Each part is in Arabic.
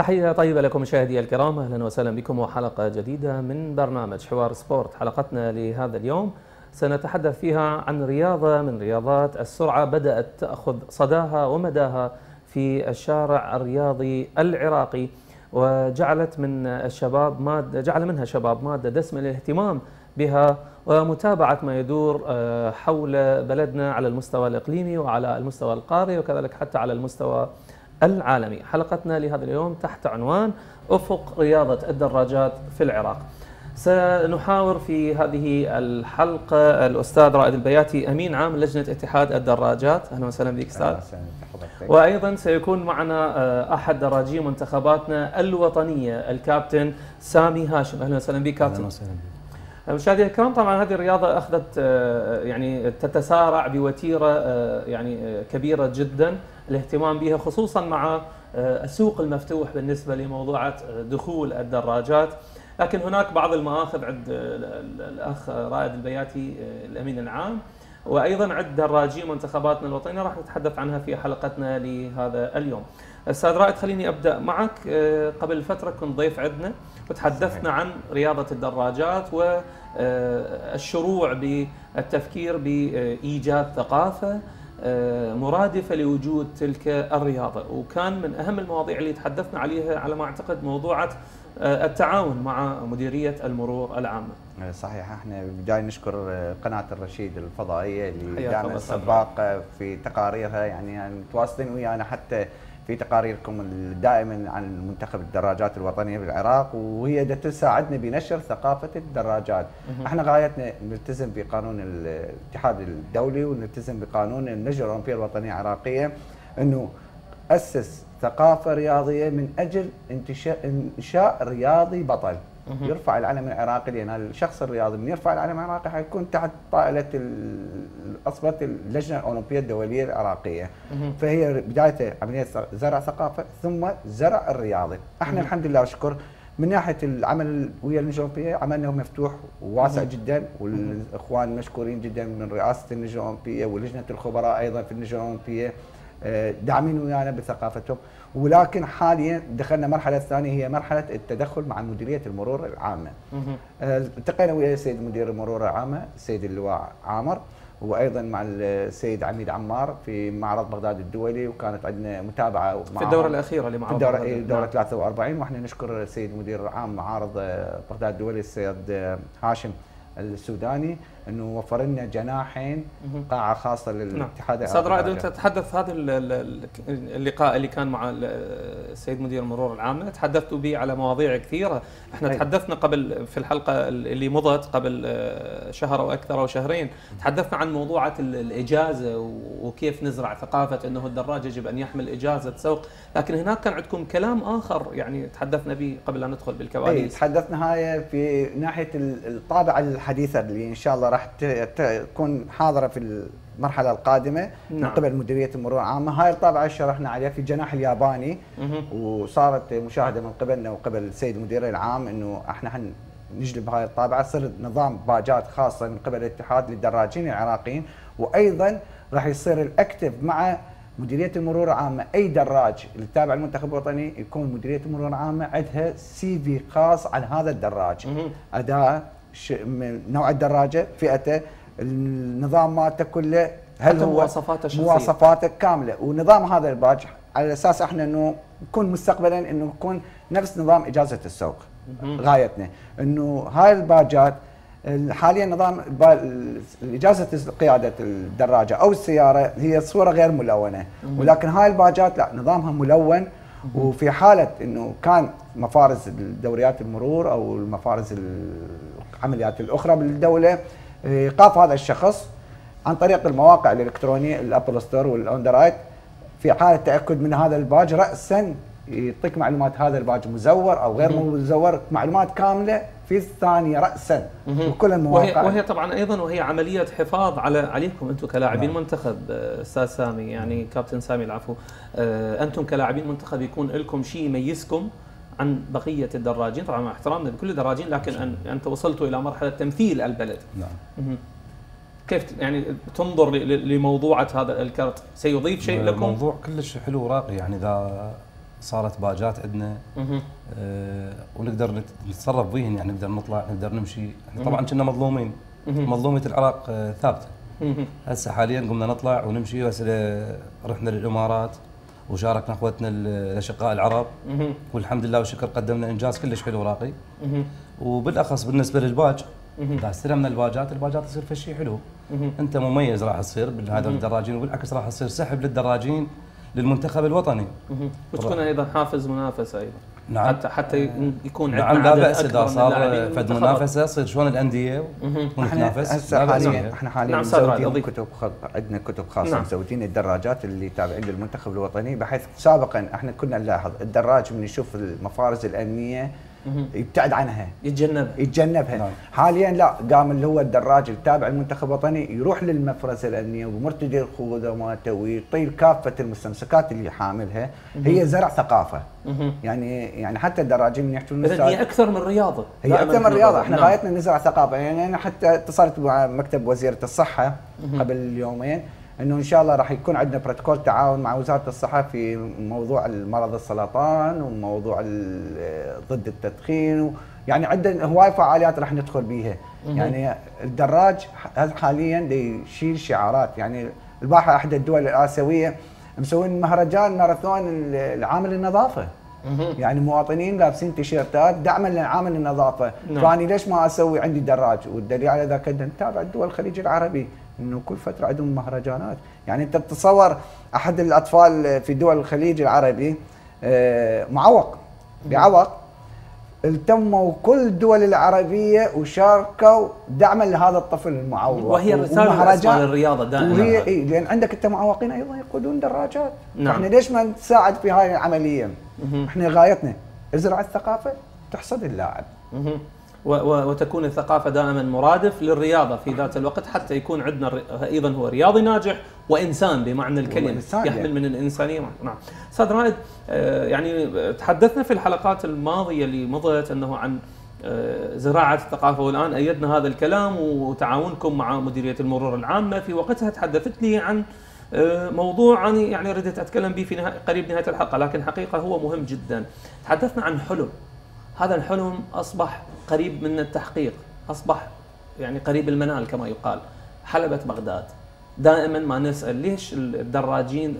تحية طيبة لكم مشاهدي الكرام أهلا وسهلا بكم وحلقة جديدة من برنامج حوار سبورت. حلقتنا لهذا اليوم سنتحدث فيها عن رياضة من رياضات السرعة بدأت تأخذ صداها ومداها في الشارع الرياضي العراقي وجعلت من الشباب مادة جعل منها شباب مادة دسمة للاهتمام بها ومتابعة ما يدور آه، حول بلدنا على المستوى الإقليمي وعلى المستوى القاري وكذلك حتى على المستوى العالمي حلقتنا لهذا اليوم تحت عنوان أفق رياضة الدراجات في العراق. سنحاور في هذه الحلقة الأستاذ رائد البياتي أمين عام لجنة اتحاد الدراجات. أهلا وسهلا بك أستاذ. وأيضا سيكون معنا آه، أحد دراجي منتخباتنا الوطنية الكابتن سامي هاشم. أهلا وسهلا بك كابتن. أهلا وسهلا بك مشاهدينا الكرام طبعا هذه الرياضة أخذت آه، يعني تتسارع بوتيرة آه، يعني كبيرة جدا. الاهتمام بها خصوصا مع السوق المفتوح بالنسبة لموضوعه دخول الدراجات. لكن هناك بعض المآخذ عند الأخ رائد البياتي الأمين العام. وأيضا عند دراجي منتخباتنا الوطنية راح نتحدث عنها في حلقتنا لهذا اليوم. أستاذ رائد خليني أبدأ معك. آه، قبل فترة كنت ضيف عندنا وتحدثنا عن رياضة الدراجات والشروع بالتفكير بإيجاد ثقافة. آه، مرادفة لوجود تلك الرياضة. وكان من أهم المواضيع اللي تحدثنا عليها على ما أعتقد موضوعة آه، التعاون مع مديرية المرور العامة. صحيح. إحنا بدايه نشكر قناة الرشيد الفضائية اللي دائما سباقه في تقاريرها. يعني, يعني متواصلين ويانا حتى في تقاريركم دائما عن منتخب الدراجات الوطنية في العراق وهي تساعدنا بنشر ثقافة الدراجات. إحنا غايتنا نلتزم بقانون الاتحاد الدولي ونلتزم بقانون اللجنه الأولمبية الوطنية العراقية إنه أسس ثقافة رياضية من أجل إنشاء رياضي بطل. يرفع العلم العراقي لأن الشخص الرياضي من يرفع العلم العراقي حيكون تحت طائلة اصبه اللجنة الأولمبية الدولية العراقية. فهي بداية عملية زرع ثقافة ثم زرع الرياضي. أحنا الحمد لله والشكر من ناحية العمل ويا اللجنه الاولمبيه عملنا مفتوح وواسع جدا والإخوان مشكورين جدا من رئاسة اللجنه الاولمبيه ولجنة الخبراء أيضا في اللجنه الاولمبيه آه، داعمين ويانا بثقافتهم. ولكن حاليا دخلنا مرحلة ثانية هي مرحلة التدخل مع مديرية المرور العامة. آه، التقينا ويا السيد مدير المرور العامة السيد اللواء عامر وأيضا مع السيد عميد عمار في معرض بغداد الدولي وكانت عندنا متابعة في الدورة الأخيرة لمعرض في الدوره الدوره 43 وإحنا نشكر السيد مدير العام معارض بغداد الدولي السيد هاشم السوداني. إنه وفر لنا جناحين قاعة خاصة نعم. للاتحاد أستاذ رائد أنت تتحدث هذا اللقاء اللي كان مع السيد مدير المرور العامه تحدثتوا به على مواضيع كثيرة. إحنا أي. تحدثنا قبل في الحلقة اللي مضت قبل آه، شهر أو أكثر أو شهرين. تحدثنا عن موضوعه الإجازة وكيف نزرع ثقافة إنه الدراج يجب أن يحمل إجازة سوق. لكن هناك كان عندكم كلام آخر يعني تحدثنا به قبل أن ندخل بالكواليس. تحدثنا هاي في ناحية الطابعة الحديثة اللي إن شاء الله راح تكون حاضرة في المرحلة القادمة نعم. من قبل مديريه المرور العامه هاي الطابعة شرحنا عليها؟ في الجناح الياباني. مه. وصارت مشاهدة من قبلنا وقبل السيد المدير العام إنه إحنا نجلب هاي الطابعة. يصير نظام باجات خاصة من قبل الاتحاد للدراجين العراقيين. وأيضا راح يصير ال active مع مديرية المرور العامه أي دراج اللي تابع المنتخب الوطني يكون مديرية المرور العامه عندها CV خاص عن هذا الدراج. اداء نوع الدراجة فئته النظام مالته كله هل هو مواصفاته الشخصية. مواصفاته كاملة. ونظام هذا الباج على أساس إحنا إنه يكون مستقبلا إنه يكون نفس نظام إجازة السوق. غايتنا. إنه هاي الباجات حاليا نظام إجازة قيادة الدراجة أو السيارة هي صورة غير ملونة. ولكن هاي الباجات لا نظامها ملون وفي حالة إنه كان مفارز دوريات المرور أو المفارز العمليات الأخرى بالدولة ايقاف هذا الشخص عن طريق المواقع الإلكترونية ال Apple Store وال Android في حالة تأكد من هذا الباج راسا يعطيك معلومات هذا الباج مزور أو غير مزور معلومات كاملة في الثانية راسا وكل المواقع. وهي, وهي طبعا أيضا وهي عملية حفاظ على عليكم أنتم كلاعبين نعم. منتخب آه، أستاذ سامي يعني كابتن سامي العفو. آه، أنتم كلاعبين منتخب يكون لكم شيء يميزكم عن بقية الدراجين. طبعا مع احترامنا لكل الدراجين لكن أن انت وصلتوا إلى مرحلة تمثيل البلد. نعم. كيف يعني تنظر لموضوعة هذا الكرت؟ سيضيف شيء لكم؟ الموضوع كلش حلو وراقي يعني إذا صارت باجات عندنا. آه ونقدر نتصرف بيهن يعني نقدر نطلع نقدر نمشي. إحنا طبعا كنا مظلومين. مظلومية العراق آه ثابتة. هسه حاليا قمنا نطلع ونمشي هسه رحنا للإمارات وشاركنا اخوتنا الأشقاء العرب. والحمد لله والشكر قدمنا إنجاز كلش حلو راقي. وبالأخص بالنسبة للباج اذا استلمنا الباجات الباجات تصير في شيء حلو أنت مميز راح تصير بهذا الدراجين وبالعكس راح يصير سحب للدراجين. للمنتخب الوطني. وتكون أيضا حافز منافسة أيضا. نعم. حتى حتى يكون نعم لا بأس إذا صار فد منافسة تصير شلون الأندية؟ ونتنافس هسه حاليا إحنا حاليا نعم مزودين كتب عندنا كتب خاصة نعم. مزودين الدراجات اللي تابعين للمنتخب الوطني بحيث سابقا إحنا كنا نلاحظ الدراج من يشوف المفارز الأمنية يبتعد عنها. يتجنبها يتجنبها. نعم. حاليا لا قام اللي هو الدراج التابع المنتخب الوطني يروح للمفرزة الامنيه ومرتدي الخوذة مالته ويطيل كافة المستمسكات اللي حاملها. هي زرع ثقافة. يعني يعني حتى الدراجين من يحكون هي أكثر من رياضة. هي أكثر من رياضة. إحنا نعم. غايتنا نزرع ثقافة. يعني أنا حتى اتصلت مع مكتب وزيرة الصحة قبل يومين. إنه إن شاء الله راح يكون عندنا بروتوكول تعاون مع وزارة الصحة في موضوع المرض السرطان وموضوع ضد التدخين يعني عندنا هواي فعاليات راح ندخل بيها. يعني الدراج حاليا يشيل شعارات. يعني البارحه احدى الدول الآسيوية مسوين مهرجان ماراثون العامل النظافة. يعني مواطنين لابسين تيشيرتات دعما لعامل النظافة. نعم. فاني ليش ما أسوي عندي دراج؟ والدليل على ذاك نتابع الدول الخليج العربي. إنه كل فترة عندهم مهرجانات. يعني أنت تتصور أحد الأطفال في دول الخليج العربي آه، معوق بيعوق التموا كل الدول العربية وشاركوا دعما لهذا الطفل المعوق. وهي رسالة الرياضة دائما. وهي إيه لأن عندك أنت معوقين أيضا يقودون دراجات. نعم. إحنا ليش ما نساعد في هاي العملية؟ إحنا غايتنا. ازرع الثقافة تحصد اللاعب. وتكون الثقافة دائما مرادف للرياضة في ذات الوقت حتى يكون عندنا أيضا هو رياضي ناجح وإنسان بمعنى الكلمة يحمل يعني. من الإنسانية. نعم. أستاذ رائد آه، يعني تحدثنا في الحلقات الماضية اللي مضت أنه عن آه، زراعة الثقافة والآن أيدنا هذا الكلام وتعاونكم مع مديرية المرور العامة في وقتها تحدثت لي عن آه، موضوع أنا يعني ردت أتكلم به في نهاية قريب نهاية الحلقة لكن حقيقة هو مهم جدا. تحدثنا عن حلم. هذا الحلم أصبح قريب من التحقيق أصبح يعني قريب المنال كما يقال. حلبة بغداد. دائما ما نسأل ليش الدراجين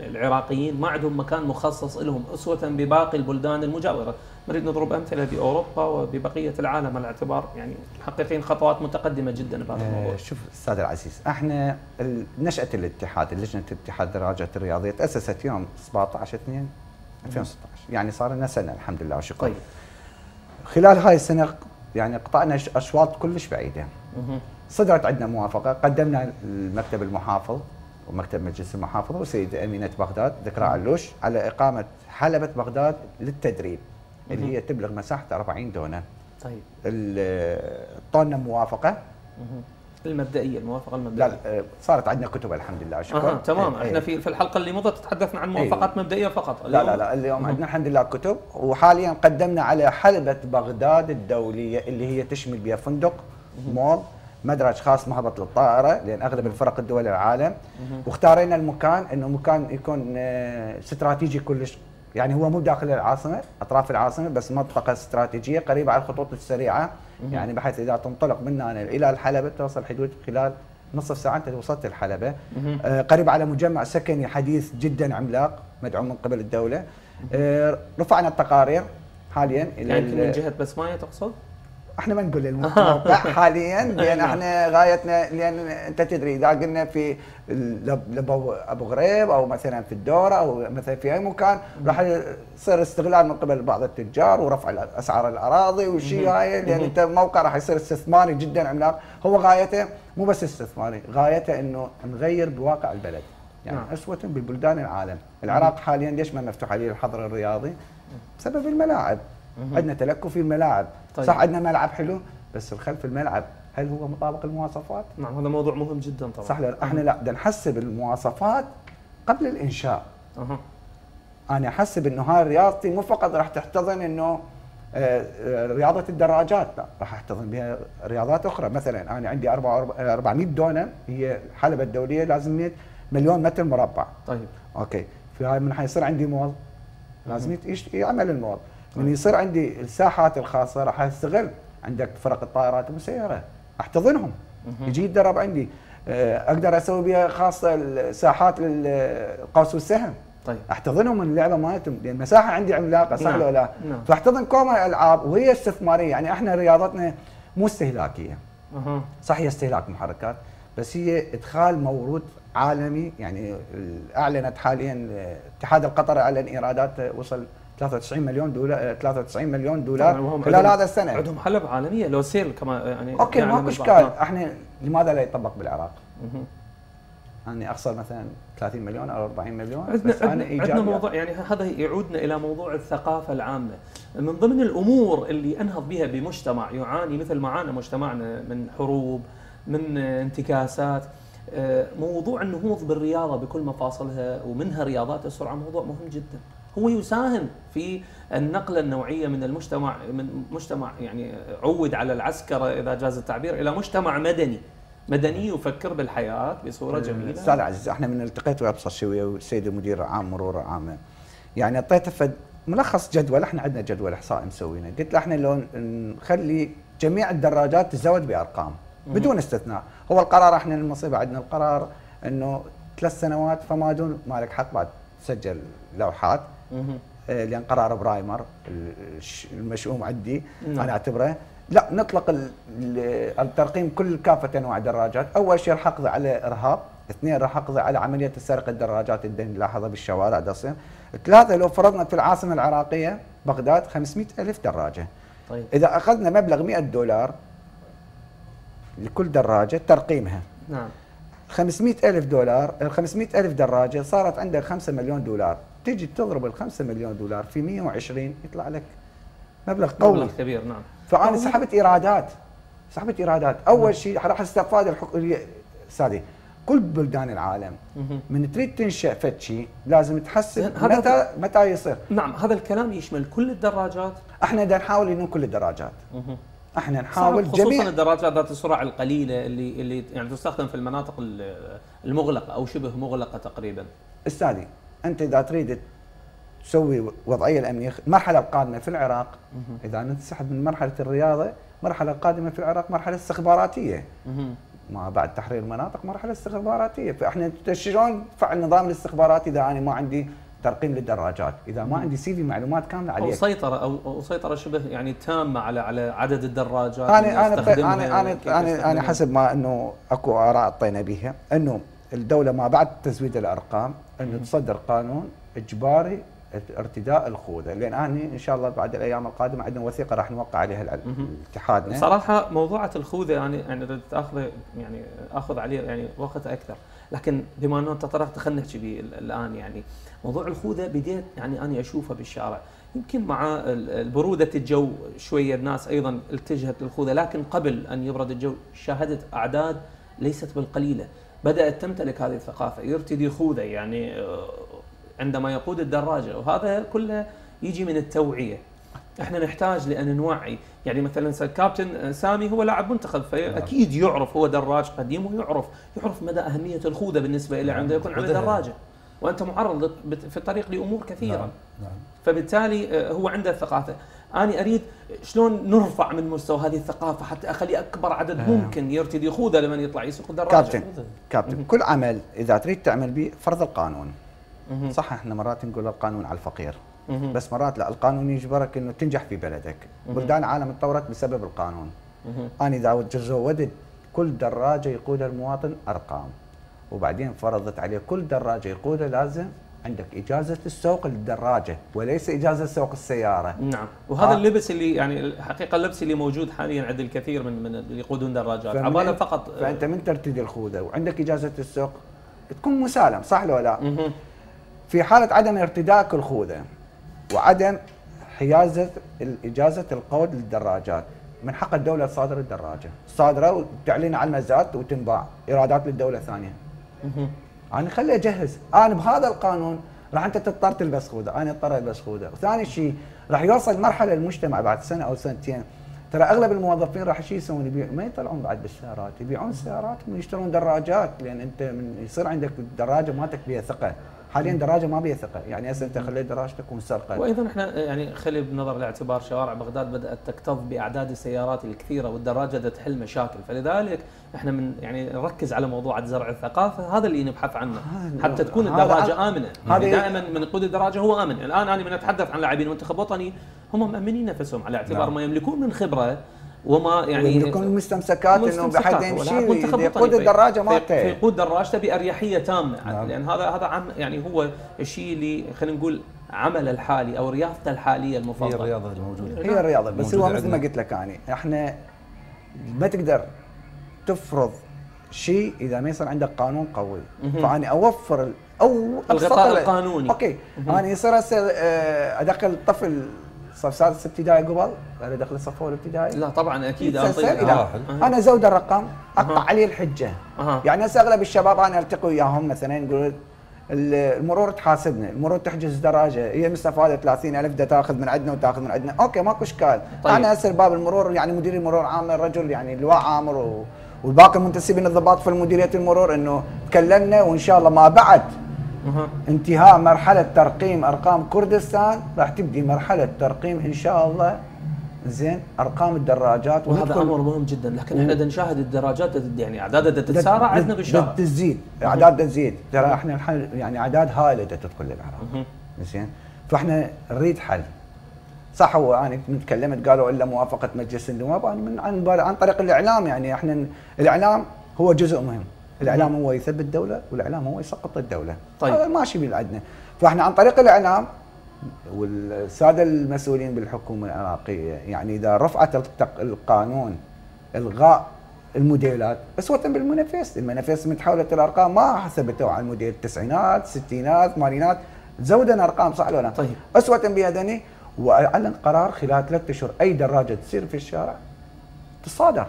العراقيين ما عندهم مكان مخصص لهم أسوة بباقي البلدان المجاورة؟ نريد نضرب أمثلة بأوروبا وببقية العالم على اعتبار يعني محققين خطوات متقدمة جدا بهذا الموضوع. آه، شوف أستاذ العزيز إحنا نشأة الاتحاد لجنة اتحاد الدراجات الرياضية تأسست يوم 17 2 2016 يعني صار لنا سنة الحمد لله وشكرا. طيب. خلال هاي السنة يعني قطعنا أشواط كلش بعيدة. صدرت عندنا موافقة قدمنا المكتب المحافظ ومكتب مجلس المحافظة وسيده أمينة بغداد ذكرى علوش على إقامة حلبة بغداد للتدريب اللي هي تبلغ مساحة 40 دونة. طيب. طولنا موافقة. المبدئية الموافقة المبدئية. لا آه، صارت عندنا كتب الحمد لله شكرا. آه تمام. إحنا في في الحلقة اللي مضت تحدثنا عن موافقات أيه. مبدئية فقط. لا لا لا اليوم عندنا الحمد لله كتب. وحاليا قدمنا على حلبة بغداد الدولية اللي هي تشمل بها فندق مول مدرج خاص مهبط للطائره لأن أغلب الفرق الدول العالم. واختارينا المكان إنه مكان يكون آه، استراتيجي كلش يعني هو مو داخل العاصمة أطراف العاصمة بس منطقة استراتيجية قريبة على الخطوط السريعة. يعني بحيث إذا تنطلق من هنا إلى الحلبة توصل حدود خلال نصف ساعة أنت وصلت الحلبة. آه قريب على مجمع سكني حديث جدا عملاق مدعوم من قبل الدولة. آه رفعنا التقارير حاليا إلى يعني من جهة بسماية تقصد؟ إحنا ما نقول الموقع حاليا لأن نعم. إحنا غايتنا لأن أنت تدري إذا قلنا في أبو غريب أو مثلا في الدورة أو مثلا في أي مكان راح يصير استغلال من قبل بعض التجار ورفع أسعار الأراضي والشيء هاي لأن أنت موقع راح يصير استثماري جدا عملاق. هو غايته مو بس استثماري غايته إنه نغير بواقع البلد. يعني نعم. أسوة ببلدان العالم. العراق حاليا ليش ما مفتوح عليه الحظر الرياضي؟ بسبب الملاعب. عندنا تلكف في الملاعب. طيب. صح عندنا ملعب حلو بس الخلف الملعب هل هو مطابق المواصفات؟ نعم هذا موضوع مهم جدا طبعا. صح لا إحنا لا بدنا نحسب المواصفات قبل الإنشاء. أه. أنا أحسب إنه هاي رياضتي مو فقط راح تحتضن إنه آه، آه، رياضة الدراجات لا راح أحتضن بها رياضات أخرى. مثلا أنا عندي 400 دونه هي الحلبه الدولية لازم 100 مليون متر مربع. طيب. أوكي. في هاي من حيصير عندي مول. لازم يعمل الموظف من يصير عندي الساحات الخاصة راح أستغل عندك فرق الطائرات المسيرة. أحتضنهم. يجي يتدرب عندي. آه، أقدر أسوي بها خاصة الساحات للقوس والسهم. طيب. أحتضنهم من اللعبة مالتهم. لأن المساحه عندي عملاقة صح ولا نعم. لا؟ نعم. فأحتضن كوما الألعاب وهي استثمارية. يعني إحنا رياضتنا مو استهلاكية. أه. صح هي استهلاك محركات. بس هي إدخال موروث عالمي. يعني أعلنت حاليا الاتحاد القطري أعلن إيرادات وصل 93 مليون دولار 93 مليون دولار خلال هذا السنة. عندهم حلبة عالمية لوسيل كمان يعني okay يعني ماكو اشكال إحنا لماذا لا يطبق بالعراق؟ أني أخسر مثلا 30 مليون أو 40 مليون عندنا بس أنا عندنا موضوع يعني هذا يعودنا إلى موضوع الثقافة العامة. من ضمن الأمور اللي أنهض بها بمجتمع يعاني مثل ما عانى مجتمعنا من حروب من انتكاسات آه، موضوع النهوض بالرياضة بكل مفاصلها ومنها رياضات السرعه موضوع مهم جدا. هو يساهم في النقله النوعية من المجتمع من مجتمع يعني عود على العسكرة إذا جاز التعبير إلى مجتمع مدني. مدني يفكر بالحياة بصورة جميلة. أستاذ عزيز إحنا من التقيت ويا أبصر شوية والسيد المدير العام مرور عامه يعني أعطيته فد ملخص جدول إحنا عندنا جدول احصائي مسوينه. قلت له إحنا لو نخلي جميع الدراجات تزود بأرقام بدون استثناء. هو القرار إحنا المصيبة عندنا القرار إنه ثلاث سنوات فما دون مالك حق بعد تسجل لوحات. لأن قرار برايمر المشؤوم عندي نعم. أنا أعتبره لا نطلق الترقيم كل كافة أنواع الدراجات، أول شيء راح أقضي على ارهاب، اثنين راح أقضي على عملية سرقة الدراجات اللي نلاحظها بالشوارع تصير، ثلاثة لو فرضنا في العاصمة العراقية بغداد 500 ألف دراجة. طيب. إذا أخذنا مبلغ 100 دولار لكل دراجة ترقيمها. نعم. 500 ألف دولار ال 500 ألف دراجة صارت عندك 5 مليون دولار تيجي تضرب ال 5 مليون دولار في 120 يطلع لك مبلغ قوي. مبلغ كبير نعم. فأنا سحبت إيرادات. سحبت إيرادات. أول شيء راح استفاد الحق... استاذي كل بلدان العالم من تريد تنشأ فد شيء لازم تحسب متى متى يصير. نعم هذا الكلام يشمل كل الدراجات. إحنا بدنا نحاول انه كل الدراجات. إحنا نحاول خصوصا جميع الدراجات ذات السرعة القليلة اللي اللي يعني تستخدم في المناطق المغلقة أو شبه مغلقة تقريبا. استاذي أنت إذا تريد تسوي وضعية الأمنية المرحله القادمه في العراق إذا ننسحب من مرحلة الرياضة المرحله القادمه في العراق مرحلة استخباراتية. ما بعد تحرير المناطق مرحلة استخباراتية. فإحنا شلون فعل النظام الاستخباراتي إذا أنا ما عندي ترقيم للدراجات. إذا ما عندي سي في معلومات كاملة عليك. أو سيطرة أو سيطرة شبه يعني تامة على على عدد الدراجات أنا أنا أنا أنا حسب ما أنه أكو آراء اعطينا بها أنه الدولة ما بعد تزويد الأرقام إنه تصدر قانون إجباري ارتداء الخوذة. لأن أنا إن شاء الله بعد الأيام القادمة عندنا وثيقة راح نوقع عليها الاتحاد صراحة موضوعة الخوذة يعني يعني تأخذ يعني أخذ عليه يعني وقت أكثر. لكن بما إنه أنت طرحت خلينا نحكي به الآن يعني موضوع الخوذة بديت يعني أنا اشوفها بالشارع. يمكن مع برودة الجو شوية الناس أيضا اتجهت للخوذة لكن قبل أن يبرد الجو شاهدت أعداد ليست بالقليلة. بدأت تمتلك هذه الثقافة. يرتدي خوذة يعني آه، عندما يقود الدراجة. وهذا كله يجي من التوعية. إحنا نحتاج لأن نوعي. يعني مثلا كابتن سامي هو لاعب منتخب فأكيد يعرف هو دراج قديم ويعرف يعرف مدى أهمية الخوذة بالنسبة له عنده يكون على دراجه وأنت معرض في الطريق لأمور كثيرة. نعم. نعم. فبالتالي آه، هو عنده الثقافة. أنا أريد شلون نرفع من مستوى هذه الثقافة حتى أخلي أكبر عدد نعم. ممكن يرتدي خوذة لمن يطلع يسوق دراجه كابتن كابتن كل عمل إذا تريد تعمل به فرض القانون. صح إحنا مرات نقول القانون على الفقير. بس مرات لا القانون يجبرك إنه تنجح في بلدك. بلدان العالم تطورت بسبب القانون. أنا إذا زودت كل دراجة يقودها المواطن أرقام. وبعدين فرضت عليه كل دراجة يقودها لازم عندك إجازة السوق للدراجه وليس إجازة سوق السيارة. نعم. وهذا آه. اللبس اللي يعني الحقيقة اللبس اللي موجود حاليا عند الكثير من من اللي يقودون دراجات. عبالة فقط فأنت من ترتدي الخوذة. وعندك إجازة السوق تكون مسالم صح ولا لا؟ في حالة عدم ارتداءك الخوذه وعدم حيازة إجازة القود للدراجات. من حق الدولة تصادر الدراجة. صادره وتعلن على المزاد وتنباع. إيرادات للدولة ثانية. أنا خلي اجهز أنا بهذا القانون راح أنت تضطر تلبس خوذة. أنا أضطر ألبس خوذة. وثاني شيء راح يوصل مرحلة المجتمع بعد سنة أو سنتين. ترى أغلب الموظفين راح شو يسوون؟ يبيع ما يطلعون بعد بالسيارات. يبيعون سيارات ويشترون دراجات. لأن أنت من يصير عندك دراجة مالتك بها ثقة. حاليا دراجة ما بيها ثقة. يعني هسه أنت خليت دراجتك وانسرقت. وأيضا إحنا يعني خلي بنظر الاعتبار شوارع بغداد بدأت تكتظ بأعداد السيارات الكثيرة والدراجة تحل مشاكل. فلذلك إحنا من يعني نركز على موضوع زرع الثقافه هذا اللي نبحث عنه. حتى تكون الدراجه آمنة. يعني دائما من يقود الدراجه هو آمن. الآن أنا من أتحدث عن لاعبين منتخب وطني هم مأمنين نفسهم على اعتبار نعم. ما يملكون من خبرة وما يعني يكون مستمسكات إنه بحد يمشي يقود الدراجة مالته يقود دراجته بأريحية تامة نعم. لأن هذا هذا عم يعني هو الشيء اللي خلينا نقول عمل الحالي أو رياضته الحالية المفضلة. هي الرياضة الموجودة. هي الرياضة بس هو مثل ما قلت لك يعني إحنا ما تقدر تفرض شيء إذا ما يصير عندك قانون قوي. فانا أوفر أو الغطاء القانوني. أوكي. أنا يصير هسه آه، أدخل طفل صف سادس ابتدائي قبل ولا دخل الصف اول ابتدائي لا طبعا أكيد. أه. أنا زود الرقم أقطع أه. عليه الحجة. أه. يعني هسه أغلب الشباب أنا ألتقي وياهم مثلا يقولوا المرور تحاسبنا المرور تحجز دراجه هي مستفاده 30000 دا تاخذ من عندنا وتاخذ من عندنا. أوكي ماكو إشكال. طيب. أنا هسه باب المرور يعني مدير المرور عامر رجل يعني لواء عامر و... والباقي المنتسبين الضباط في مديريه المرور إنه تكلمنا وإن شاء الله ما بعد. انتهاء مرحلة ترقيم أرقام كردستان راح تبدي مرحلة ترقيم إن شاء الله. زين أرقام الدراجات وهذا أمر. مهم جدا لكن إحنا نشاهد الدراجات يعني اعدادها تتسارع عندنا بالشارع تزيد أعداد تزيد ترى إحنا الحل يعني أعداد هائلة تدخل للعراق. زين. فإحنا نريد حل. صح هو أنا يعني تكلمت قالوا إلا موافقة مجلس النواب. أنا من عن, عن طريق الإعلام يعني إحنا الإعلام هو جزء مهم. الإعلام هو يثبت الدولة والإعلام هو يسقط الدولة. طيب. هذا ماشي عندنا. فإحنا عن طريق الإعلام والسادة المسؤولين بالحكومة العراقية يعني إذا رفعت القانون إلغاء الموديلات أسوة بالمنافس، المنافس من تحولت الارقام ما حسبتوا على الموديل التسعينات، الستينات، الثمانينات، زودنا أرقام صح ولا لا؟ طيب. أسوة بهذني وأعلن قرار خلال ثلاث أشهر أي دراجة تصير في الشارع تصادر.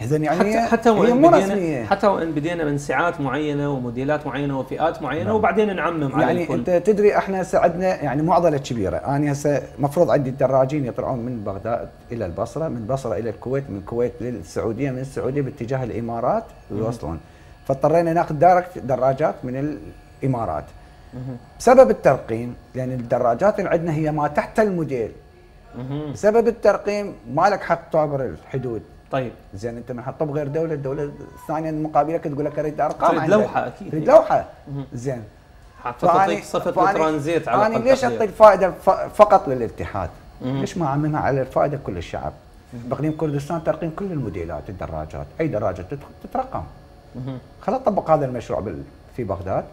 اذا يعني حتى حتى وإن مو بدينا حتى وإن بدينا من ساعات معينة وموديلات معينة وفئات معينة نعم. وبعدين نعمم يعني على الكل. أنت تدري إحنا هسه عندنا يعني معضلة كبيرة، أنا هسه المفروض عندي الدراجين يطلعون من بغداد إلى البصرة، من البصره إلى الكويت، من الكويت للسعودية، من السعودية باتجاه الإمارات ويوصلون. فاضطرينا ناخذ direct دراجات من الإمارات. بسبب الترقيم لأن الدراجات اللي عندنا هي ما تحت الموديل. بسبب الترقيم ما لك حق تعبر الحدود. طيب. زين أنت من حطه بغير دولة الدولة الثانية المقابله تقول لك أريد أرقام تريد لوحة أكيد. تريد لوحة. زين. فتعطيك صفة الترانزيت على أنا ليش اعطي الفائده فقط للاتحاد؟ ليش ما أعممها على الفائدة كل الشعب؟ باقليم كردستان ترقيم كل الموديلات الدراجات، أي دراجة تترقم. خل اطبق هذا المشروع في بغداد.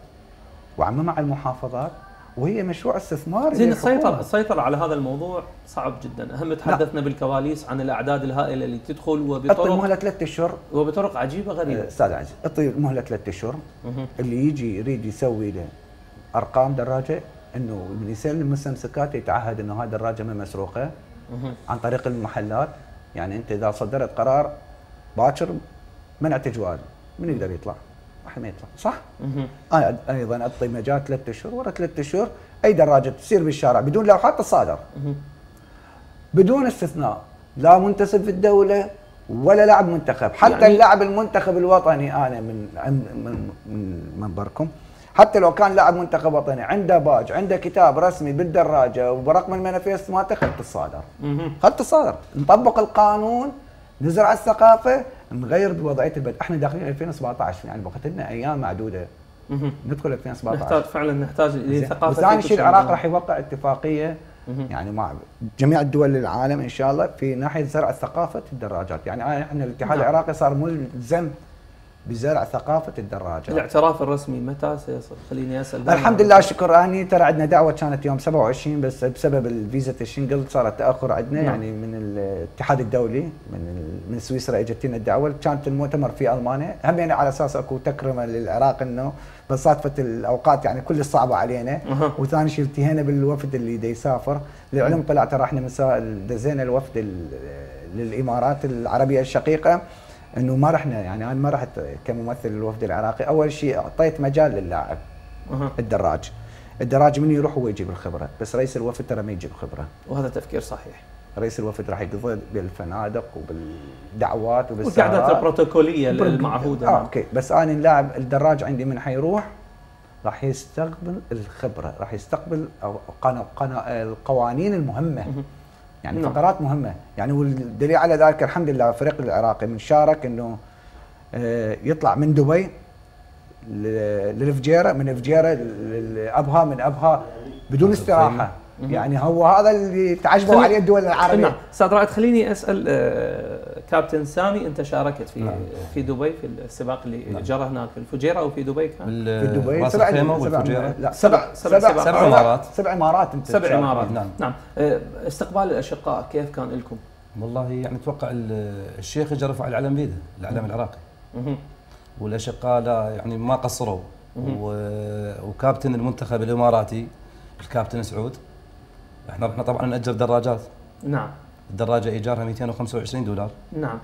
وعممها على المحافظات وهي مشروع استثماري زين السيطرة السيطرة على هذا الموضوع صعب جدا، أهم تحدثنا بالكواليس عن الأعداد الهائلة اللي تدخل وبطرق اعطي مهلة ثلاث أشهر. وبطرق عجيبة غريبة. أستاذ عزيز اعطي مهلة ثلاث أشهر. اللي يجي يريد يسوي له أرقام دراجة إنه من يسلم المستمسكات يتعهد إنه هذه الدراجة ما مسروقة. عن طريق المحلات. يعني أنت إذا صدرت قرار باكر منع تجوال. من يقدر يطلع؟ يطلع صح؟ أنا أيضا أعطي مجال ثلاث اشهر ورا ثلاث اشهر اي دراجه تصير بالشارع بدون لوحات تصادر. بدون استثناء لا منتسب في الدولة ولا لاعب منتخب. حتى يعني اللاعب المنتخب الوطني أنا من من من منبركم. حتى لو كان لاعب منتخب وطني عنده باج عنده كتاب رسمي بالدراجة وبرقم المنافيس مالته خل تصادر. خل تصادر. نطبق القانون نزرع الثقافة نغير بوضعيه البلد إحنا داخلين 2017 يعني بقت لنا أيام معدودة. ندخل 2017 نحتاج فعلا نحتاج لثقافه ثاني شيء العراق راح يوقع اتفاقية. يعني مع جميع الدول العالم إن شاء الله في ناحية زرع ثقافة الدراجات. يعني إحنا الاتحاد نعم. العراقي صار ملزم بزرع ثقافة الدراجات. الاعتراف الرسمي متى سيصل؟ خليني أسأل. الحمد لله شكر اني ترى عندنا دعوة كانت يوم 27 بس بسبب الفيزا الشنجل صار تاخر عندنا نعم. يعني من الاتحاد الدولي من من سويسرا إجت لنا الدعوة كانت المؤتمر في ألمانيا هم يعني على أساس أكو تكرمة للعراق إنه بس صادفت الأوقات يعني كل الصعبة علينا أه. وثاني شيء التهينا بالوفد اللي دا يسافر للعلم طلع ترى إحنا من دزينا الوفد للإمارات العربية الشقيقة إنه ما رحنا يعني أنا ما رحت كممثل للوفد العراقي. أول شيء أعطيت مجال للاعب أه. الدراج. الدراج من يروح هو يجيب الخبرة بس رئيس الوفد ترى ما يجيب خبرة. وهذا تفكير صحيح. رئيس الوفد راح يقضي بالفنادق وبالدعوات وبالسهرات والقعدات البروتوكولية المعهودة. آه okay. بس أنا اللاعب الدراج عندي من حيروح راح يستقبل الخبرة راح يستقبل قنا قنا القوانين المهمة. يعني نعم. فقرات مهمة. يعني والدليل على ذلك الحمد لله الفريق العراقي من شارك إنه آه، يطلع من دبي للفجيرة من فجيرة لأبها من أبها بدون استراحة. يعني هو هذا اللي تعجبوا عليه الدول العربية. نعم أستاذ رائد خليني أسأل آه، كابتن سامي أنت شاركت في نعم. في دبي في السباق اللي نعم. جرى هناك في الفجيرة أو في دبي كان؟ في دبي. سبع سبع لا سبع سبع سبع, سبع إمارات. سبع إمارات أنت سبع إمارات. نعم. نعم. آه، استقبال الأشقاء كيف كان لكم؟ والله يعني أتوقع الشيخ اجى رفع العلم بيده العلم العراقي. والأشقاء لا يعني ما قصروا. وكابتن المنتخب الإماراتي الكابتن سعود إحنا رحنا طبعا نأجر دراجات. نعم. الدراجة إيجارها 225 دولار. نعم.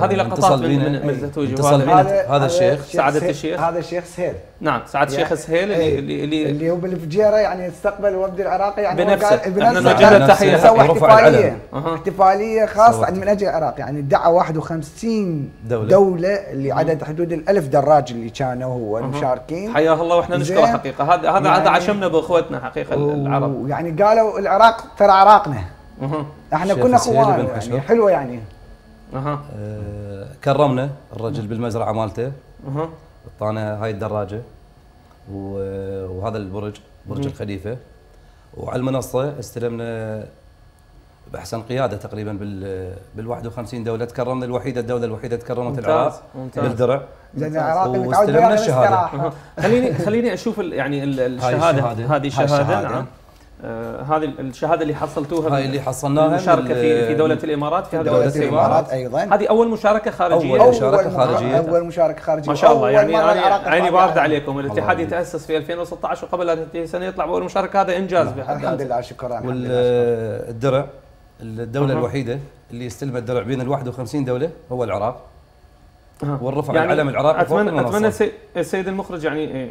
هذه لقطات من من من تتويج هذا, هذا الشيخ. سعادة الشيخ. هذا الشيخ سهيل. نعم سعادة الشيخ سهيل اللي اللي اللي, اللي هو بالفجيره يعني استقبل الوفد العراقي يعني بنفسه. بنفسه. تحية. سوى احتفالية. احتفالية خاصة من أجل العراق. يعني دعا 51 دولة. دولة اللي عدد حدود الألف دراج اللي كانوا هو المشاركين حياه الله وإحنا نشكره حقيقه هذا هذا هذا عشمنا بإخوتنا حقيقة العرب. يعني قالوا العراق ترى عراقنا. إحنا كنا إخوان يعني. حلوة يعني. أها. آه كرمنا الرجل بالمزرعة مالته. أها. أعطانا هاي الدراجة وهذا البرج برج الخليفة. وعلى المنصة استلمنا بأحسن قيادة تقريبا بال بال 51 دولة. تكرمنا الوحيدة الدولة الوحيدة تكرمت العراق بالدرع لأن العراق واستلمنا الشهاده خليني خليني أشوف يعني الشهادة. هذه الشهادة. نعم. آه هذه الشهادة اللي حصلتوها هاي اللي حصلناها المشاركه في في دولة الإمارات في هذه دولة الإمارات أيضا. هذه أول مشاركة خارجية. أول مشاركة خارجية. أول مشاركة خارجية. ما شاء الله يعني أنا عيني بارده عليكم. الاتحاد يتأسس في 2016 وقبل أن تنتهي سنة يطلع. باول مشاركة هذا إنجاز الحمد لله شكرا والدرع الدولة الوحيدة اللي استلمت الدرع بين ال 51 دولة هو العراق. والرفع يعني العلم العراقي اتمنى أتمنى السيد المخرج يعني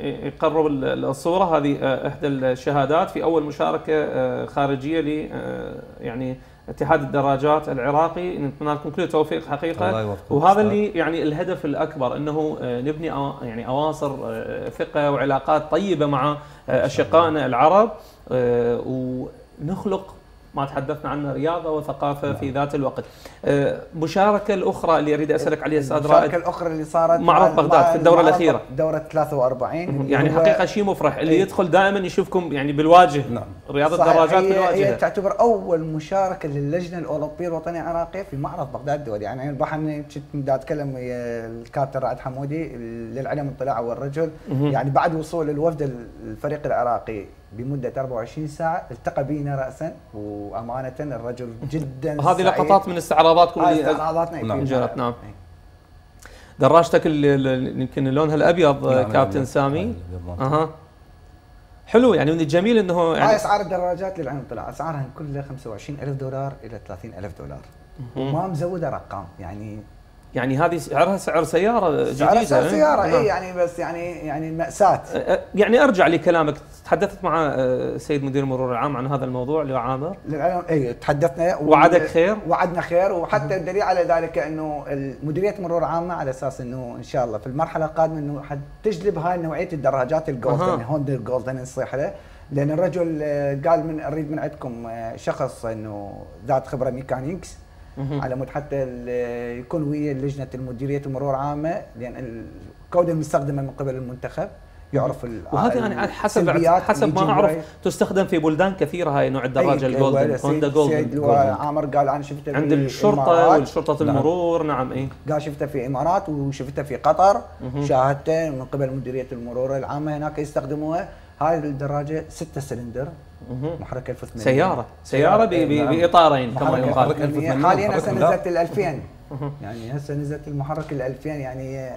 يقرب الصورة. هذه آه، إحدى الشهادات في أول مشاركة آه، خارجية ل آه، يعني اتحاد الدراجات العراقي. نتمنى لكم كل التوفيق حقيقة. الله وهذا اللي يعني الهدف الأكبر إنه نبني يعني أواصر ثقة وعلاقات طيبة مع أشقائنا العرب. ونخلق ما تحدثنا عنه رياضة وثقافة في نعم. ذات الوقت. آه، مشاركة الأخرى اللي أريد أسألك عليها أستاذ رائد. المشاركه الأخرى اللي صارت معرض بغداد في الدورة الأخيرة. دورة 43 يعني حقيقة شيء مفرح. اللي إيه. يدخل دائما يشوفكم يعني بالواجه. نعم. رياضة الدراجات بالواجهه هي تعتبر أول مشاركة للجنة الاوروبيه الوطنية العراقية في معرض بغداد الدولي يعني البحر كنت أتكلم ويا الكابتن رائد حمودي للعلم اطلاع والرجل. يعني بعد وصول الوفد الفريق العراقي بمدة 24 ساعة التقى بينا رأسا وأمانة الرجل جدا هذه لقطات من استعراضاتكم اللي استعراضاتنا نعم. جرت نعم. دراجتك يمكن لونها الابيض نعم كابتن سامي. أها. حلو يعني من الجميل إنه يعني هاي أسعار الدراجات للعلم طلع. أسعارها كلها 25000 دولار إلى 30000 دولار. وما مزودة ارقام يعني يعني هذه سعرها سعر سيارة جديدة سعر سعر سيارة اي. يعني بس يعني يعني مأساة. يعني أرجع لكلامك تحدثت مع سيد مدير المرور العام عن هذا الموضوع اللي هو عامر اي تحدثنا وعدك خير؟ وعدنا خير وحتى الدليل على ذلك إنه مديريه المرور العامه على أساس إنه إن شاء الله في المرحلة القادمة إنه حتجلب هاي نوعية الدراجات الجولدن يعني هوندا الجولدن نصيح له. لأن الرجل قال من أريد من عندكم شخص إنه ذات خبرة mechanics. على مود حتى يكون ويا لجنة المديرية المرور عامة لأن ال Gold المستخدمة من قبل المنتخب. يعرف وهذه أنا يعني حسب حسب ما اعرف تستخدم في بلدان كثيرة هاي نوع الدراجة ال Gold Wing هوندا Gold Wing عامر قال أنا شفتها عند الشرطة والشرطة نعم. المرور نعم اي قال شفتها في الإمارات وشفتها في قطر. شاهدتها من قبل مديرية المرور العامة هناك يستخدموها. هاي الدراجة 6 سلندر. محرك 1800 سيارة. سيارة. نعم. بإطارين كما يقال. حاليا هسه نزلت ال 2000 يعني هسه نزلت المحرك ال 2000 يعني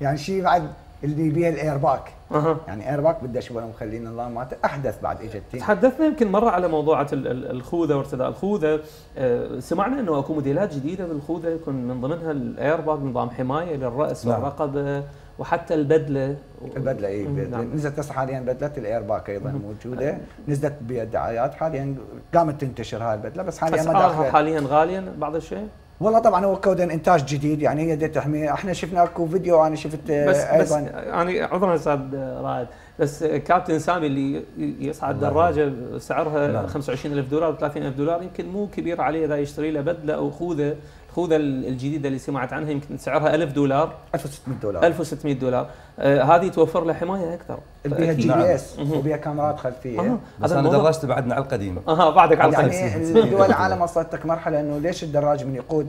يعني شيء بعد اللي يبيها الاير باك أه. يعني اير باك بدها شو مخلين النظام مالته. أحدث بعد إجت تحدثنا يمكن مرة على موضوعة الخوذة وارتداء الخوذة. أه سمعنا إنه أكو موديلات جديدة بالخوذة يكون من ضمنها الاير باك نظام حماية للرأس نعم. والرقبة وحتى البدلة. البدلة اي نعم. نزلت هسه حاليا بدلة الاير باك أيضا موجودة. نزلت بالدعايات حاليا. قامت تنتشر هاي البدلة بس حاليا ما داخلة. حاليا غاليه بعض الشيء؟ والله طبعا هو كودن إنتاج جديد يعني هي دي تحميه إحنا شفنا أكو فيديو أنا شفت بس أيضا. بس يعني عذرا أستاذ رائد بس كابتن سامي اللي يصعد دراجة سعرها 25000 نعم. دولار 30000 دولار يمكن مو كبير عليه إذا يشتري له بدلة أو خوذة. الخوذه الجديدة اللي سمعت عنها يمكن سعرها 1000 دولار. 1600 دولار. 1600 دولار. آه هذه توفر له حماية أكثر. بها GPS وبها كاميرات خلفية. آه. بس أنا دراجتي بعدنا على القديمه أها بعدك على القديمه يعني دول العالم وصلتك مرحلة إنه ليش الدراج من يقود؟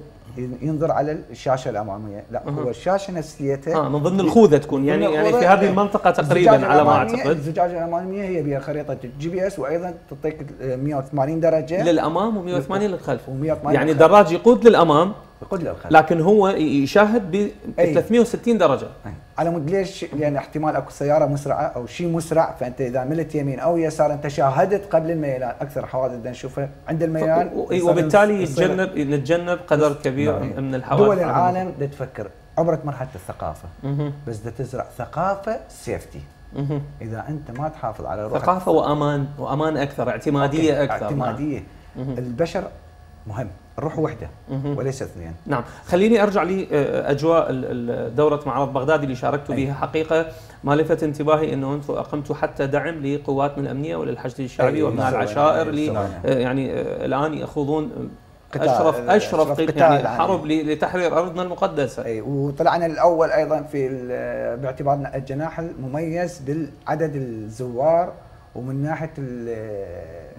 ينظر على الشاشة الأمامية. لا أه. هو الشاشة نفسيتها آه من ضمن الخوذة تكون. يعني يعني في هذه المنطقة تقريبا على ما أعتقد. الزجاجة الأمامية هي بها خريطة ال GPS وأيضا تعطيك 180 درجة. للأمام و180 للخلف. و180 يعني الدراج يقود للأمام. يقود للخلف لكن هو يشاهد ب 360 درجة. أي. على مود ليش؟ لأن احتمال أكو سيارة مسرعة أو شيء مسرع فأنت إذا ملت يمين أو يسار أنت شاهدت قبل الميلان. أكثر حوادث نشوفها عند الميلان. وبالتالي يتجنب نتجنب قدر كبير نعم. من الحوادث. دول العالم تفكر عبرت مرحله الثقافه بس بدها تزرع ثقافة سيفتي إذا أنت ما تحافظ على روحك. ثقافة وامان وأمان أكثر اعتمادية أكثر. اعتمادية. البشر مهم. الروح وحدة وليس اثنين. نعم. خليني أرجع لاجواء دورة معرض بغداد اللي شاركت بها حقيقة. ما لفت انتباهي إنه أنتم أقمتوا حتى دعم لقواتنا الأمنية وللحشد الشعبي وابناء العشائر اللي آه، يعني آه، الآن ياخوضون أشرف أشرف يعني حرب لتحرير أرضنا المقدسة. أي وطلعنا الأول أيضا في باعتبارنا الجناح المميز بالعدد الزوار ومن ناحية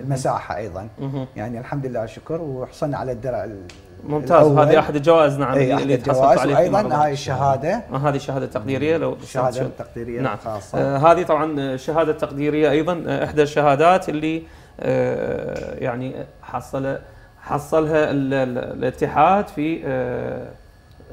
المساحة أيضا. يعني الحمد لله الشكر وحصلنا على الدرع ممتاز. هذه أحد الجوائز نعم أي اللي الجوائز وأيضا هاي الشهادة. آه هذه الشهادة التقديرية لو الشهادة التقديرية نعم. خاصه آه هذه طبعا الشهادة التقديرية أيضا آه، إحدى الشهادات اللي آه يعني حصل حصلها الاتحاد في آه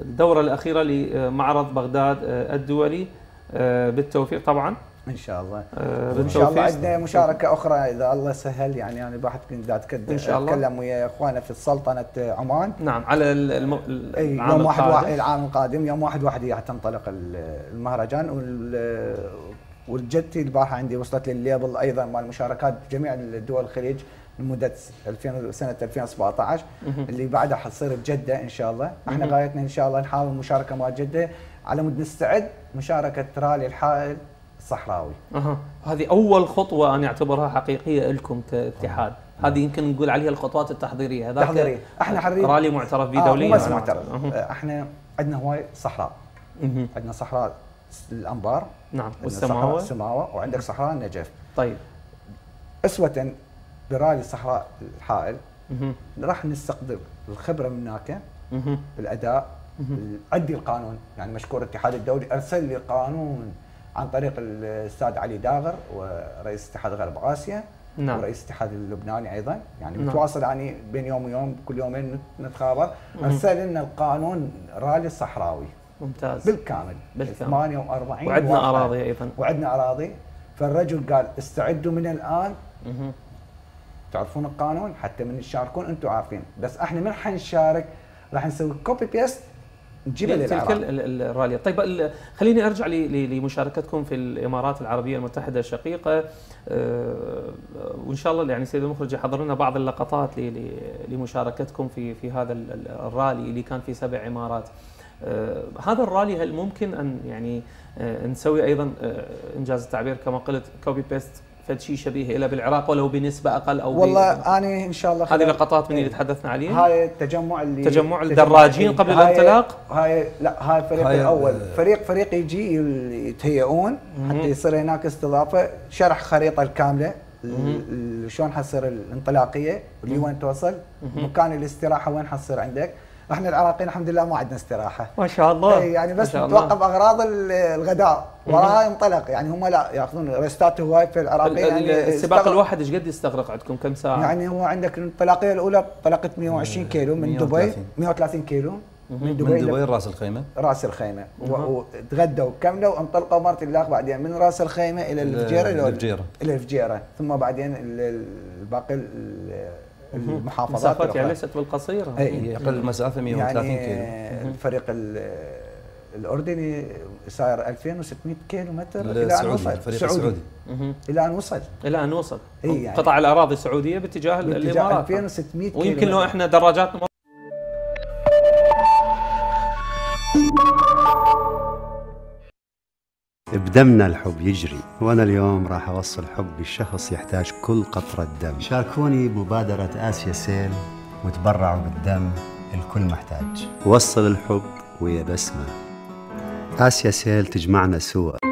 الدورة الأخيرة لمعرض بغداد آه، الدولي آه، بالتوفيق طبعا. إن شاء الله. آه إن شاء الله عندنا مشاركة أخرى إذا الله سهل يعني أنا الواحد كنت أتكلم إن شاء الله. أتكلم ويا اخواننا في سلطنه عمان. نعم على الم... العام يوم واحد واحد العام القادم يوم واحد واحد تنطلق المهرجان. وال والجتي البارحة عندي وصلت لي ال label أيضا مال المشاركات جميع الدول الخليج لمدة 2000 سنة 2017 اللي بعدها حتصير بجده إن شاء الله. إحنا غايتنا إن شاء الله نحاول مشاركة مع جدة. على مود نستعد مشاركة رالي الحائل. الصحراوي أها. هذه أول خطوة أنا اعتبرها حقيقية لكم كاتحاد. هذه يمكن نقول عليها الخطوات التحضيرية. هذا تحضيرية. إحنا حرير. رالي معترف به آه دوليا. بس معترف. أه. إحنا عندنا هواي صحراء. عندنا صحراء الأنبار. نعم. والسماوة. السماوة. وعندك صحراء النجف. طيب. أسوة برالي الصحراء الحائل. راح نستقدر الخبرة من هناك الاداء عدي القانون. يعني مشكور الاتحاد الدولي. أرسل لي قانون. عن طريق الاستاذ علي داغر ورئيس اتحاد غرب آسيا نعم. ورئيس الاتحاد اللبناني أيضا. يعني نعم. متواصل يعني بين يوم ويوم كل يومين نتخابر. أرسل لنا القانون رالي الصحراوي ممتاز. بالكامل. بالكامل. 48 وعندنا أراضي أيضا. وعندنا أراضي. فالرجل قال استعدوا من الآن. مه. تعرفون القانون؟ حتى من تشاركون أنتم عارفين. بس إحنا من حنشارك راح نسوي copy paste نجيب تلك الرالية. طيب خليني أرجع لمشاركتكم في الإمارات العربية المتحدة الشقيقة. آه، وإن شاء الله يعني سيد المخرج يحضر لنا بعض اللقطات لمشاركتكم في في هذا الرالي اللي كان في سبع إمارات. آه، هذا الرالي هل ممكن أن يعني آه، نسوي أيضا إن جاز التعبير كما قلت copy paste فد شيء شبيه له بالعراق ولو بنسبة أقل أو والله أنا إن شاء الله هذه لقطات من اللي تحدثنا عليه هاي التجمع اللي تجمع الدراجين قبل الانطلاق؟ هاي لا هاي الفريق هاي الأول. فريق فريق يجي يتهيئون حتى يصير هناك استضافة. شرح خريطة الكاملة شلون حتصير الانطلاقية واللي وين توصل مكان الاستراحة وين حتصير عندك. إحنا العراقيين الحمد لله ما عندنا استراحة. ما شاء الله. اي يعني بس توقف أغراض الغداء. وراها ينطلق. يعني هم لا يأخذون ريستات هواي في العراقيين يعني السباق الواحد إيش قد يستغرق عندكم؟ كم ساعة؟ يعني هو عندك الانطلاقيه الأولى انطلقت 120 كيلو من دبي 130 كيلو من دبي من دبي راس الخيمة؟ رأس الخيمة. وتغدوا وكملوا وانطلقوا مره الله بعدين من رأس الخيمة إلى الفجيرة إلى الفجيرة. إلى الفجيرة. ثم بعدين الباقي المحافظات مسافات يعني ليست بالقصيرة. هي أقل المسافه 130 يعني كيلو. الفريق الأردني صاير 2600 كيلو متر إلى أن وصل. الفريق السعودي. إلى أن وصل. إلى أن وصل. يعني قطع الأراضي السعودية باتجاه, باتجاه الإمارات. 2600 كيلو ويمكن لو إحنا دراجاتنا بدمنا الحب يجري. وأنا اليوم راح أوصل حبي الشخص يحتاج كل قطرة دم. شاركوني بمبادرة آسيا سيل وتبرعوا بالدم الكل محتاج. وصل الحب ويا بسمة. آسيا سيل تجمعنا سوا.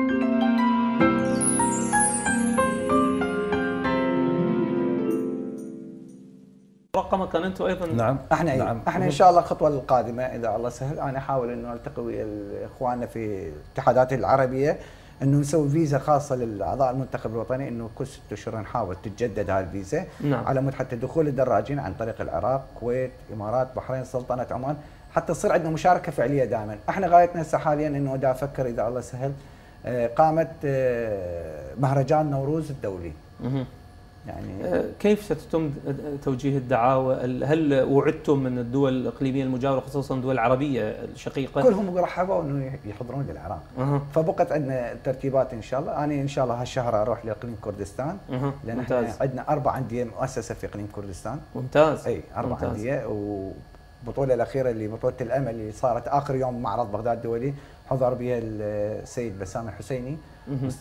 رقمك أنتم أيضا نعم إحنا نعم. إحنا إن شاء الله الخطوة القادمة إذا الله سهل أنا أحاول إنه ألتقي ويا إخواننا في الاتحادات العربية إنه نسوي فيزا خاصة للأعضاء المنتخب الوطني إنه كل ست أشهر نحاول تتجدد هاي الفيزا نعم. على مود حتى دخول الدراجين عن طريق العراق، كويت، إمارات، بحرين، سلطنة عمان حتى تصير عندنا مشاركة فعلية دائما، إحنا غايتنا هسه حاليا إنه دا أفكر إذا الله سهل آه، قامت آه، مهرجان نوروز الدولي مهم. يعني آه، كيف ستتم توجيه الدعاوى؟ هل وعدتم من الدول الإقليمية المجاورة خصوصا الدول العربية الشقيقة؟ كلهم رحبوا أنه يحضرون للعراق أها. فبقت عندنا ترتيبات إن شاء الله أنا إن شاء الله هالشهر أروح لإقليم كردستان أها. لأن إحنا ممتاز عندنا أربع أندية مؤسسة في إقليم كردستان ممتاز أي أربع. أندية والبطوله الأخيرة اللي بطولة الأمل اللي صارت آخر يوم معرض بغداد الدولي حضر بها السيد بسام الحسيني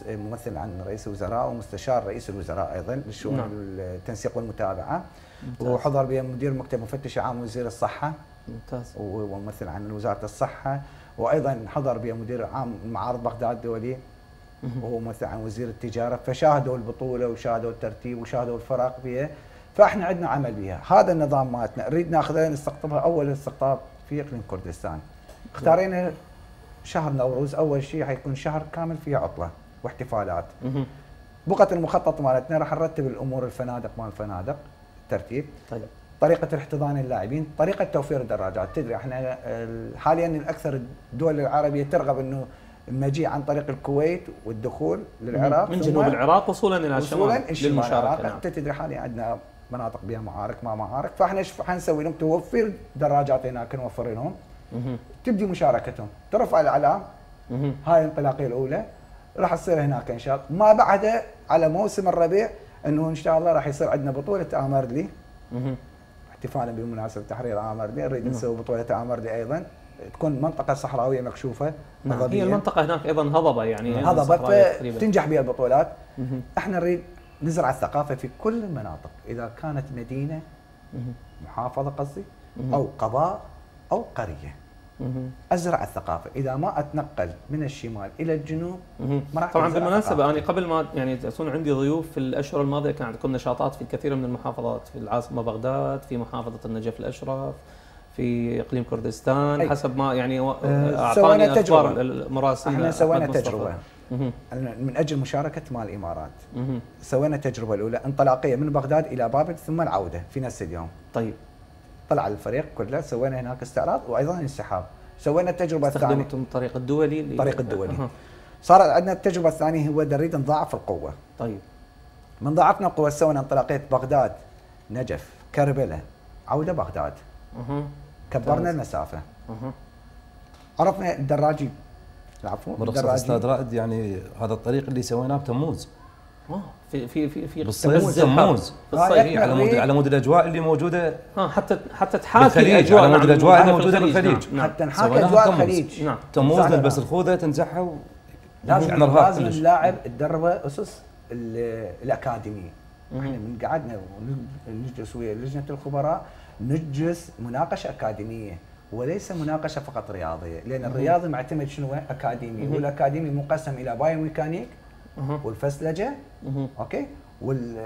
ممثل عن رئيس الوزراء ومستشار رئيس الوزراء أيضا للشؤون نعم. التنسيق والمتابعة. ممتاز. وحضر بها مدير مكتب مفتش عام وزير الصحة. ممتاز. وممثل عن وزارة الصحة. وأيضا حضر بها مدير عام معارض بغداد الدولي. وهو ممثل عن وزير التجارة. فشاهدوا البطولة وشاهدوا الترتيب وشاهدوا الفرق بها. فإحنا عندنا عمل بها. هذا النظام مالتنا. نريد ناخذها نستقطبها. أول استقطاب في اقليم كردستان. اختارينا شهر نوروز أول شيء حيكون شهر كامل فيه عطلة واحتفالات. بقت المخطط مالتنا راح نرتب الأمور الفنادق مال الفنادق ترتيب. طيب. طريقة احتضان اللاعبين، طريقة توفير الدراجات، تدري إحنا ال- حاليا الأكثر الدول العربية ترغب إنه المجيء عن طريق الكويت والدخول للعراق من جنوب العراق وصولا إلى الشمال وصولا الشمال للمشاركة نعم. أنت تدري حاليا عندنا مناطق بها معارك ما معارك. فإحنا إيش حنسوي لهم توفر دراجات هناك نوفر لهم. تبدي مشاركتهم. ترفع الأعلام. هاي الانطلاقيه الأولى. راح تصير هناك إن شاء الله. ما بعدها على موسم الربيع إنه إن شاء الله راح يصير عندنا بطولة امردلي. احتفالا بمناسبة تحرير امردي نريد نسوي بطولة امردي أيضا. تكون منطقة صحراوية مكشوفة. نعم. هضبية. هي المنطقة هناك أيضا هضبة يعني. هضبة. صحراوية تقريباً. فتنجح بها البطولات. إحنا نريد نزرع الثقافة في كل المناطق. إذا كانت مدينة. محافظة قصدي. أو قضاء أو قرية مهم. أزرع الثقافة إذا ما أتنقل من الشمال إلى الجنوب. ما راح طبعا بالمناسبة. أنا قبل ما يعني تكون عندي ضيوف في الاشهر الماضية كان عندكم نشاطات في الكثير من المحافظات في العاصمة بغداد في محافظة النجف الأشرف في إقليم كردستان أي. حسب ما يعني آه، أعطاني أخبار تجربة. المراسل إحنا سوينا. تجربة. من أجل مشاركة مال الإمارات. سوينا التجربه الأولى انطلاقية من بغداد إلى بابل ثم العودة في نفس اليوم طيب طلع الفريق كله سوينا هناك استعراض وأيضا انسحاب. سوينا التجربة الثانية. استخدمتم الطريق الدولي الطريق الدولي. صار عندنا التجربة الثانية هو نريد نضاعف القوة. طيب. من ضاعفنا القوة سوينا انطلاقية بغداد نجف كربلاء عودة بغداد. كبرنا ممتاز. المسافة. عرفنا الدراجي العفو برخص الدراجي. أستاذ رائد يعني هذا الطريق اللي سويناه بتموز. في في في في بالصيف. تموز في آه،. على مود على مود الأجواء اللي موجودة ها حتى حتى تحاكي الأجواء على مود الموجودة في الخليج. بالخليج. نعم. حتى نحاكي أجواء. الخليج نعم. تموز نلبس. الخوذة تنزحها و... لازم لازم. اللاعب تدربه أسس ال- الأكاديمية. إحنا من قعدنا ونجلس ويا لجنة الخبراء نجلس مناقشة أكاديمية وليس مناقشة فقط رياضية لأن الرياضي معتمد شنو أكاديمي. والأكاديمي مقسم إلى بايوميكانيك. والفسلجة. أوكي؟ وال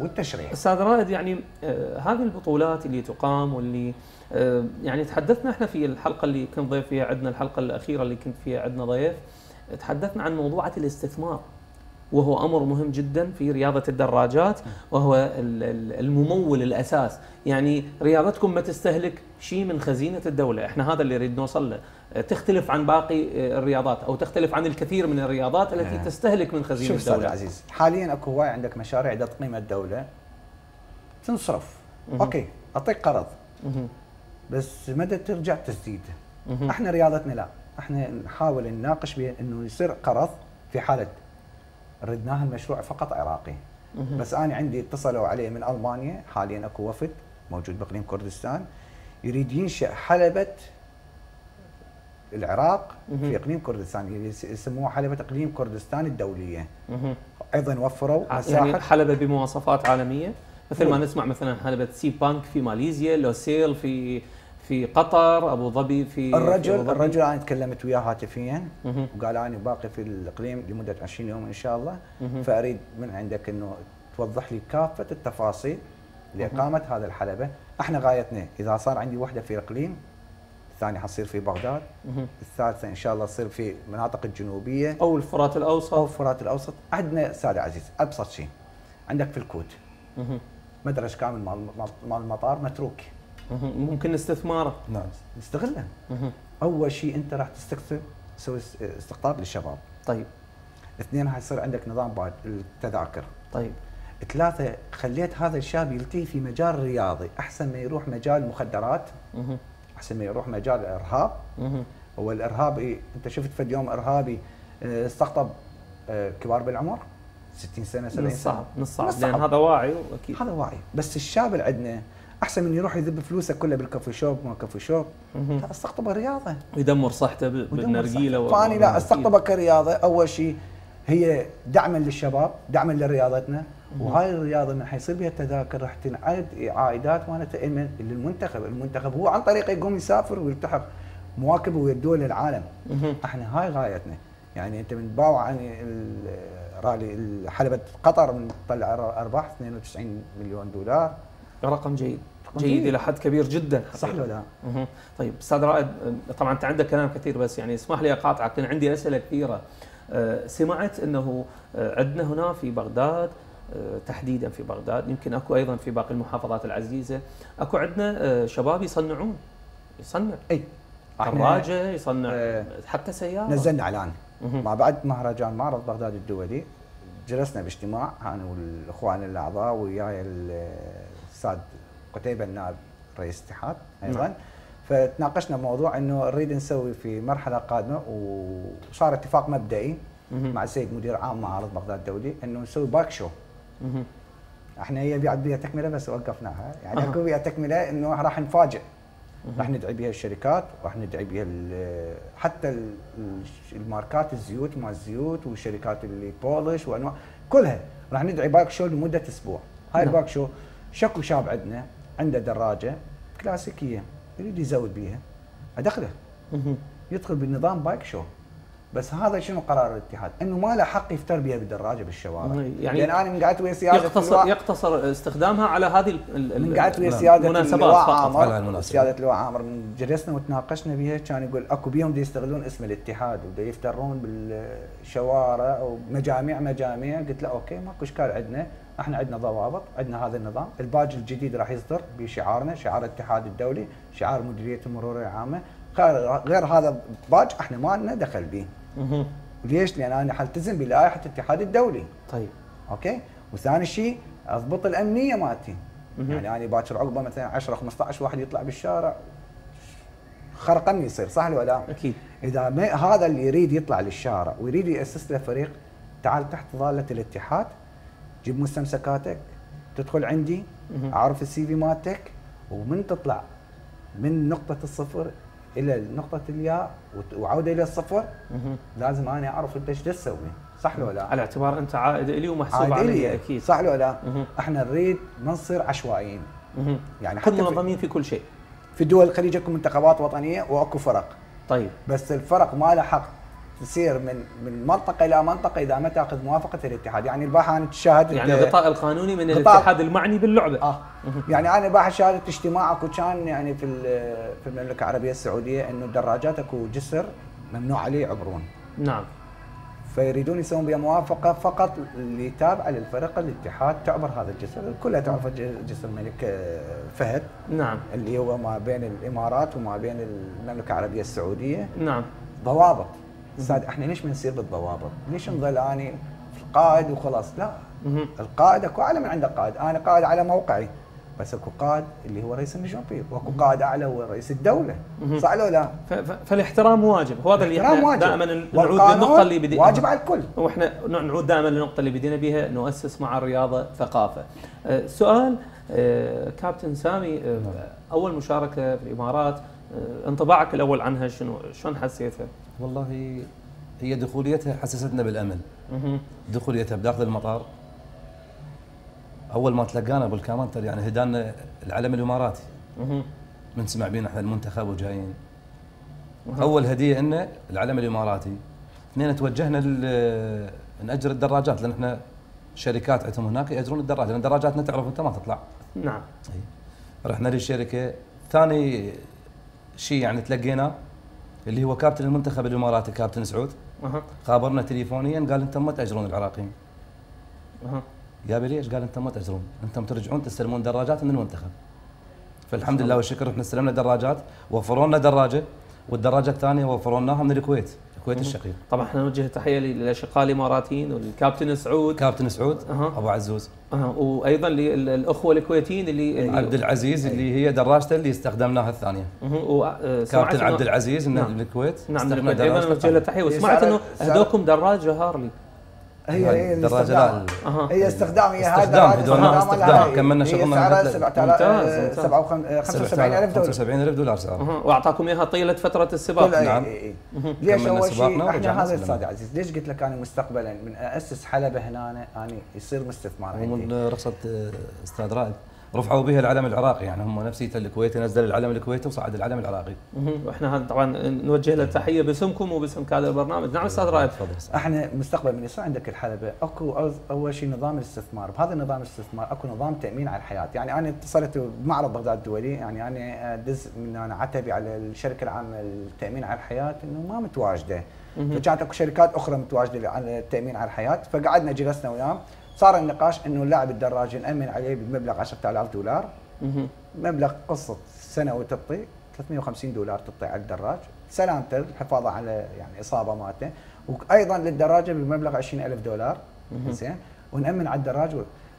والتشريح. أستاذ رائد يعني آه هذه البطولات اللي تقام واللي آه يعني تحدثنا إحنا في الحلقة اللي كنت ضيف فيها عندنا الحلقة الأخيرة اللي كنت فيها عندنا ضيف تحدثنا عن موضوعة الاستثمار وهو أمر مهم جدا في رياضة الدراجات وهو ال- ال- الممول الأساس. يعني رياضتكم ما تستهلك شيء من خزينة الدولة. إحنا هذا اللي نريد نوصل له. تختلف عن باقي الرياضات أو تختلف عن الكثير من الرياضات التي آه. تستهلك من خزينة شوف الدولة عزيز حاليا أكو هواي عندك مشاريع اذا تقيمها الدولة تنصرف مهم. أوكي أعطيك قرض مهم. بس مدى ترجع تسديده. إحنا رياضتنا لا إحنا نحاول نناقش بيه إنه يصير قرض في حالة ردناها المشروع فقط عراقي مهم. بس أنا عندي اتصلوا علي من ألمانيا حاليا أكو وفد موجود بإقليم كردستان يريد ينشأ حلبة العراق في إقليم كردستان يسموها حلبة إقليم كردستان الدولية. أيضا وفروا يعني مساحة. يعني حلبة بمواصفات عالمية. مثل ما نسمع مثلا حلبة سي بانك في ماليزيا لوسيل في في قطر أبو ظبي في الرجل في الرجل أنا تكلمت وياه هاتفيا. وقال أنا باقي في الإقليم لمدة 20 يوم إن شاء الله. فأريد من عندك إنه توضح لي كافة التفاصيل لإقامة هذا الحلبة. إحنا غايتنا. إذا صار عندي وحدة في اقليم الثاني حتصير في بغداد. الثالثة إن شاء الله تصير في المناطق الجنوبية. أو الفرات الأوسط. أو الفرات الأوسط. عندنا أستاذ عزيز أبسط شيء. عندك في الكوت مدرج كامل مال المطار متروك. ممكن استثماره. نعم. نستغله. أول شيء أنت راح تستكثر تسوي استقطاب للشباب. طيب. اثنين راح يصير عندك نظام بعد التذاكر. طيب. ثلاثة خليت هذا الشاب يلتهي في مجال رياضي أحسن ما يروح مجال مخدرات. أحسن ما يروح مجال الإرهاب. هو الإرهاب إيه؟ أنت شفت في يوم إرهابي آه، استقطب آه، كبار بالعمر؟ 60 سنة 70 سنة. صعب نص صعب لأن هذا واعي أكيد هذا واعي. بس الشاب اللي عندنا أحسن من يروح يذب فلوسه كلها بالكافي شوب ما كافي شوب. استقطبه رياضه يدمر صحته بالنرجيلة فاني لا استقطبه كرياضه أول شيء هي دعما للشباب دعما لرياضتنا. وهاي الرياضة من حيصير بها التذاكر راح تنعاد عائدات مالتها للمنتخب، المنتخب. هو عن طريقه يقوم يسافر ويلتحق مواكب ويا دول العالم. إحنا هاي غايتنا، يعني أنت من باوع عن رالي حلبة قطر من طلع أرباح 92 مليون دولار. رقم جيد. جيد إلى حد كبير جدا. صح ولا لا؟ طيب أستاذ رائد طبعا أنت عندك كلام كثير بس يعني اسمح لي أقاطعك لأن عندي أسئلة كثيرة. أه، سمعت إنه أه، عندنا هنا في بغداد تحديدا في بغداد يمكن أكو أيضا في باقي المحافظات العزيزة. أكو عندنا شباب يصنعون. يصنع. أي. دراجه يصنع. آه حتى سيارة. نزلنا إعلان. ما بعد مهرجان معرض بغداد الدولي. جلسنا باجتماع أنا والإخوان الأعضاء وياي الأستاذ قتيبة النائب رئيس الاتحاد أيضا. نعم. فتناقشنا موضوع إنه نريد نسوي في مرحلة قادمة وصار اتفاق مبدئي مع السيد مدير عام معارض بغداد الدولي إنه نسوي باك شو. إحنا هي بعد بها تكمله بس وقفناها. يعني أكو بها تكمله إنه راح نفاجئ. راح ندعي بها الشركات راح ندعي بها حتى الماركات الزيوت مال الزيوت والشركات اللي polish وأنواع. كلها راح ندعي bike show لمدة أسبوع. هاي نعم. ال bike show شكو شاب عندنا عنده دراجة كلاسيكية يريد يزود بيها. أدخله. يدخل بالنظام bike show. بس هذا شنو قرار الاتحاد؟ إنه ما له حق يفتر بها بالدراجه بالشوارع. يعني لأن أنا من قعدت ويا سيادة يقتصر يقتصر استخدامها على هذه من قعدت ويا سيادة اللواء عامر. سيادة اللواء عامر من جلسنا وتناقشنا بها كان يقول أكو بيهم دي يستغلون اسم الاتحاد ودا يفترون بالشوارع ومجاميع مجاميع. قلت له أوكي ماكو إشكال عندنا. إحنا عندنا ضوابط عندنا هذا النظام. الباج الجديد راح يصدر بشعارنا شعار الاتحاد الدولي شعار مديرية المرور العامة. غير هذا باج إحنا ما لنا دخل به ليش؟ لأن أنا حلتزم بلائحة الاتحاد الدولي. طيب. أوكي؟ وثاني شيء الضوابط الأمنية مالتي. يعني أنا باكر عقبة مثلا 10 15 واحد يطلع بالشارع. خرق أمني يصير صح ولا لا؟ أكيد. إذا ما هذا اللي يريد يطلع للشارع ويريد يأسس له فريق تعال تحت مظلة الاتحاد جيب مستمسكاتك تدخل عندي أعرف ال CV مالتك ومن تطلع من نقطة الصفر إلى نقطة الياء وعودة إلى الصفر. لازم أنا أعرف أنت إيش تسوي صح لو لا؟ على اعتبار أنت عائد إلي ومحسوب علي أكيد. صح لو لا؟ إحنا نريد ما نصير عشوائيين. يعني حتى منظمين في كل شيء. في دول الخليج أكو منتخبات وطنية وأكو فرق. طيب. بس الفرق ما له حق. تصير من من منطقة إلى منطقة إذا ما تأخذ موافقة الاتحاد. يعني الباحة أنا شاهدت يعني الغطاء القانوني من الاتحاد المعني باللعبة. آه. يعني أنا الباحة شاهدت اجتماع اكو كان يعني في في المملكة العربية السعودية إنه الدراجات أكو جسر ممنوع عليه يعبرون. نعم. فيريدون يسوون بها موافقة فقط اللي تابعه للفرق الاتحاد تعبر هذا الجسر. كلها تعرف جسر الملك آه، فهد. نعم. اللي هو ما بين الإمارات وما بين المملكة العربية السعودية. نعم. ضوابط. أستاذ إحنا ليش ما نصير بالضوابط؟ ليش نظل اني قائد وخلاص؟ لا. القائد أكو أعلى من عندك قائد، أنا قائد على موقعي. بس أكو قائد اللي هو رئيس النجوم وأكو قائد أعلى هو رئيس الدولة. صح ولا لا؟ فالاحترام واجب. هذا اللي إحنا دائما نعود للنقطة اللي بدينا واجب على الكل. وإحنا نعود دائما للنقطة اللي بدينا بها نؤسس مع الرياضة ثقافة. أه، سؤال كابتن سامي نعم. أول مشاركة في الإمارات انطباعك الأول عنها شنو؟ شلون حسيتها؟ والله هي دخوليتها حسستنا بالأمل. دخوليتها بداخل المطار. أول ما تلقانا بالكامنتر يعني هدانا العلم الإماراتي. من سمع بينا إحنا المنتخب وجايين. أول هدية لنا العلم الإماراتي. اثنين توجهنا ناجر الدراجات لأن إحنا شركات عندهم هناك يأجرون الدراجة لأن دراجاتنا تعرف انت ما تطلع. نعم. رحنا للشركة. ثاني شيء يعني تلقينا اللي هو كابتن المنتخب الإماراتي كابتن سعود أه. خابرنا تليفونيا قال أنتم ما تأجرون العراقيين أه. يا ليش؟ قال أنتم ما تأجرون أنتم ترجعون تستلمون دراجات من المنتخب فالحمد لله والشكر إحنا استلمنا دراجات وفروا لنا دراجة والدراجة الثانية وفروا لناها من الكويت الكويت الشقيق. طبعا إحنا نوجه تحية للاشقاء الاماراتيين والكابتن سعود. كابتن سعود أه. أبو عزوز. أه. وأيضا للأخوة الكويتيين اللي عبد العزيز اللي هي دراجته اللي استخدمناها الثانية. أه. كابتن عبد العزيز من نعم. الكويت. نعم أيضا نوجه له تحية. وسمعت إنه اهدوكم دراجه هارلي هي هي الاستخدام. هي استخدام هي هذا استخدام كملنا شغلنا. سعرها 75000 دولار. 75000 دولار سعرها. وأعطاكم إياها طيلة فترة السباق. نعم. ليش أول شيء إحنا هذا أستاذ عزيز؟ ليش قلت لك أنا مستقبلا؟ من أسس حلبة هنا أنا يصير مستثمر عندي. ومن رخصه أستاذ رائد. رفعوا بها العلم العراقي يعني هم نفسيته الكويتي نزل العلم الكويتي وصعد العلم العراقي. وإحنا هذا طبعا نوجه له تحيه باسمكم وباسم كادر البرنامج، نعم أستاذ رائد. إحنا مستقبل من يصير عندك الحلبة. أكو أول شيء نظام الاستثمار، بهذا النظام الاستثمار أكو نظام تأمين على الحياة، يعني أنا اتصلت بمعرض بغداد الدولي يعني أنا أدز من أنا عتبي على الشركة العامة للتأمين على الحياة إنه ما متواجدة. فكانت أكو شركات أخرى متواجدة على التامين على الحياة، فقعدنا جلسنا وياهم. صار النقاش إنه اللاعب الدراجي نامن عليه بمبلغ 10000 دولار. مبلغ قصة سنة وتعطي 350 دولار تعطي على الدراج. سلامته الحفاظ على يعني إصابة مالته وأيضا للدراجة بمبلغ 20000 دولار. زين. ونأمن على الدراج.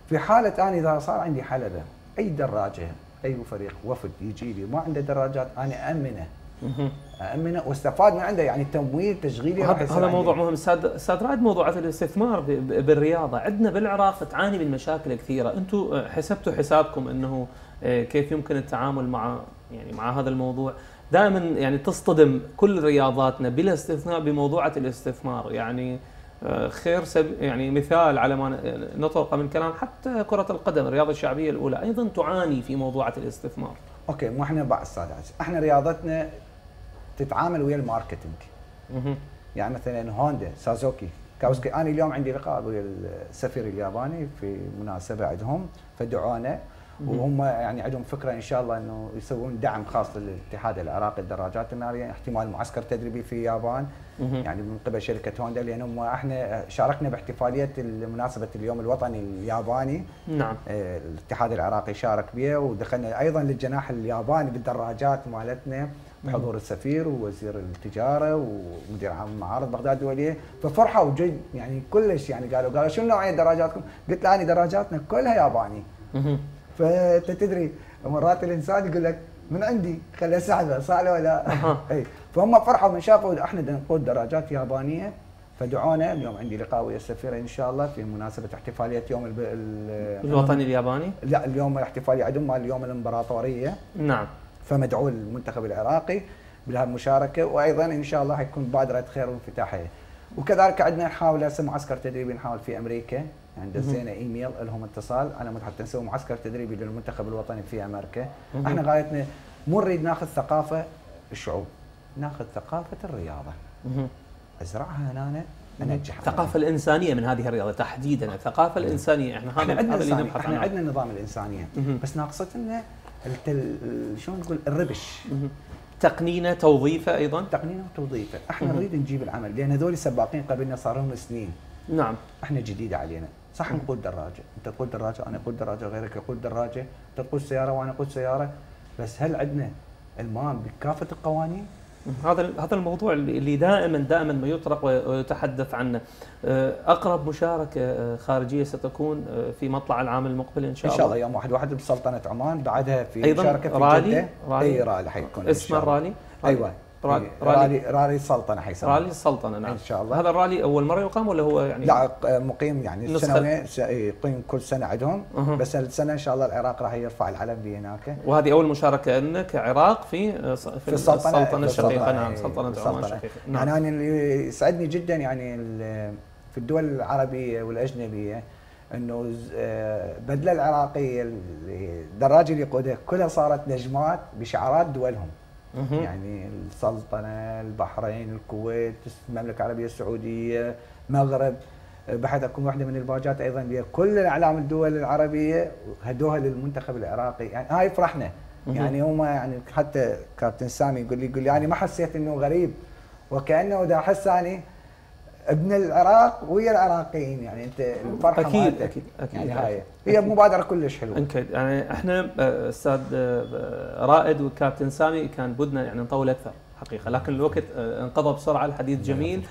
في حالة أنا إذا صار عندي حلبة أي دراجة أي فريق وفد يجي لي ما عنده دراجات أنا أمنه. امنه واستفاد من عنده يعني تمويل تشغيلي هذا موضوع مهم. أستاذ أستاذ رائد موضوع الاستثمار بالرياضة. عندنا بالعراق تعاني من مشاكل كثيرة. أنتم حسبتوا حسابكم إنه آه، كيف يمكن التعامل مع يعني مع هذا الموضوع؟ دائما يعني تصطدم كل رياضاتنا بلا استثناء بموضوعة الاستثمار. يعني آه، خير سب يعني مثال على ما نطرق من كلام حتى كرة القدم الرياضة الشعبية الأولى. أيضا تعاني في موضوعة الاستثمار. أوكي مو إحنا بعد أستاذ إحنا رياضتنا تتعامل ويا ال marketing. يعني مثلا هوندا سوزوكي كاواساكي. أنا اليوم عندي لقاء ويا السفير الياباني في مناسبة عندهم فدعونا. وهم يعني عندهم فكرة إن شاء الله إنه يسوون دعم خاص للاتحاد العراقي للدراجات الناريه احتمال معسكر تدريبي في اليابان. يعني من قبل شركة هوندا لأن إحنا شاركنا باحتفالية مناسبه اليوم الوطني الياباني. نعم. آه، الاتحاد العراقي شارك به ودخلنا أيضا للجناح الياباني بالدراجات مالتنا. بحضور السفير ووزير التجارة ومدير عام معارض بغداد الدوليه ففرحوا وجد يعني كلش يعني قالوا قالوا شنو نوعيه دراجاتكم؟ قلت له انا دراجاتنا كلها ياباني. فأنت تدري مرات الإنسان يقول لك من عندي خلي أساعده صح ولا؟ لا؟ إي. فهم فرحوا من شافوا إحنا نقود دراجات يابانية فدعونا اليوم عندي لقاء ويا السفيره إن شاء الله في مناسبة احتفالية يوم الب... الوطني الياباني؟ لا اليوم الاحتفاليه عندهم مال اليوم الإمبراطورية. نعم. فمدعو المنتخب العراقي بالمشاركه وأيضا إن شاء الله حيكون بادره خير وانفتاحية. وكذلك عندنا نحاول هسه معسكر تدريبي نحاول في أمريكا. يعني دزينا إيميل لهم اتصال على مود حتى نسوي معسكر تدريبي للمنتخب الوطني في أمريكا. إحنا غايتنا مو نريد ناخذ ثقافة الشعوب ناخذ ثقافة الرياضة. أزرعها هنا انجحها الثقافه الإنسانية من هذه الرياضة تحديدا. الثقافة الإنسانية إحنا هذا اللي نبحث إحنا عندنا نظام الإنسانية. بس ناقصتنا شلون نقول الربش. تقنينة توظيفة أيضا؟ تقنينة وتوظيفة. إحنا نريد نجيب العمل. لأن هذول سباقين قبلنا صار لهم سنين. نعم. إحنا جديده علينا. صح نقود دراجة. انت تقود دراجة أنا اقود دراجة غيرك يقود دراجة. انت تقود سيارة وأنا اقود سيارة. بس هل عندنا المام بكافة القوانين؟ هذا هذا الموضوع اللي دائما دائما ما يطرق ويتحدث عنه. آه، أقرب مشاركة آه، خارجية ستكون آه، في مطلع العام المقبل إن شاء الله إن شاء الله. يوم واحد. واحد بسلطنة عمان بعدها في أيضاً مشاركة في رالي؟ جدة. رالي؟ إي رالي حيكون اسم الرالي أيوه. رالي رالي, رالي السلطنه حيسمى رالي السلطنه نعم. إن شاء الله. هذا الرالي أول مرة يقام ولا هو يعني لا مقيم يعني سنوين يقيم كل سنة عندهم. أه. بس السنة إن شاء الله العراق راح يرفع العلم هناك وهذه أول مشاركة لك عراق في في, في السلطنة, السلطنة الشقيقة نعم سلطنة عمان الشقيقة. نعم. يعني أنا اللي يسعدني جدا يعني في الدول العربية والأجنبية إنه آه، بدله العراقية الدراجه اللي يقودها كلها صارت نجمات بشعارات دولهم. يعني السلطنة البحرين الكويت المملكة العربية السعودية المغرب بحيث أكون واحدة من الباجات أيضا بها كل الأعلام الدول العربية هدوها للمنتخب العراقي. يعني هاي فرحنا. يعني هم يعني حتى كابتن سامي يقول لي يقول لي يعني ما حسيت إنه غريب. وكأنه إذا أحس اني ابن العراق ويا العراقيين يعني أنت الفرحة أكيد أكيد أكيد يعني هاي. هي مبادرة كلش حلوة. أكيد يعني إحنا آه، أستاذ آه، رائد والكابتن سامي كان بدنا يعني نطول أكثر حقيقة. لكن الوقت آه، انقضى بسرعة الحديث جميل.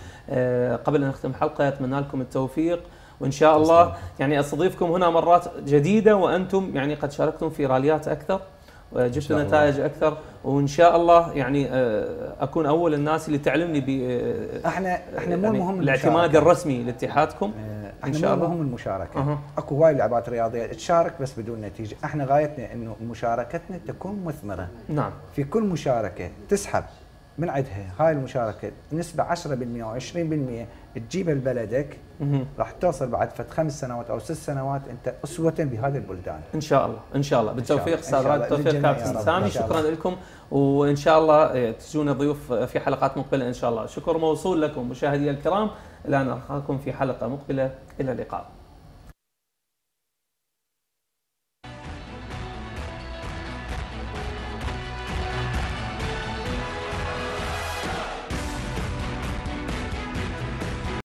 قبل أن نختم الحلقة أتمنى لكم التوفيق. وإن شاء الله يعني أستضيفكم هنا مرات جديدة وأنتم يعني قد شاركتم في راليات أكثر. وجبت نتائج أكثر. وإن شاء الله يعني آه، أكون أول الناس اللي تعلمني ب آه، إحنا إحنا مو يعني المهم الاعتماد الرسمي لاتحادكم. آه، إن شاء الله. مهم المشاركة. أه. أكو هواي لعبات رياضية تشارك بس بدون نتيجة. إحنا غايتنا إنه مشاركتنا تكون مثمرة. نعم. في كل مشاركة تسحب. من عندها هاي المشاركة نسبة 10% أو 20% تجيبها لبلدك راح توصل بعد فت خمس سنوات أو ست سنوات أنت أسوة بهذه البلدان. إن شاء الله إن شاء الله. بالتوفيق أستاذ راد بالتوفيق كابتن سامي. شكرا لكم. وإن شاء الله إيه، تجونا ضيوف في حلقات مقبلة إن شاء الله. شكر موصول لكم مشاهدي الكرام. إلى ان القاكم في حلقة مقبلة. إلى اللقاء.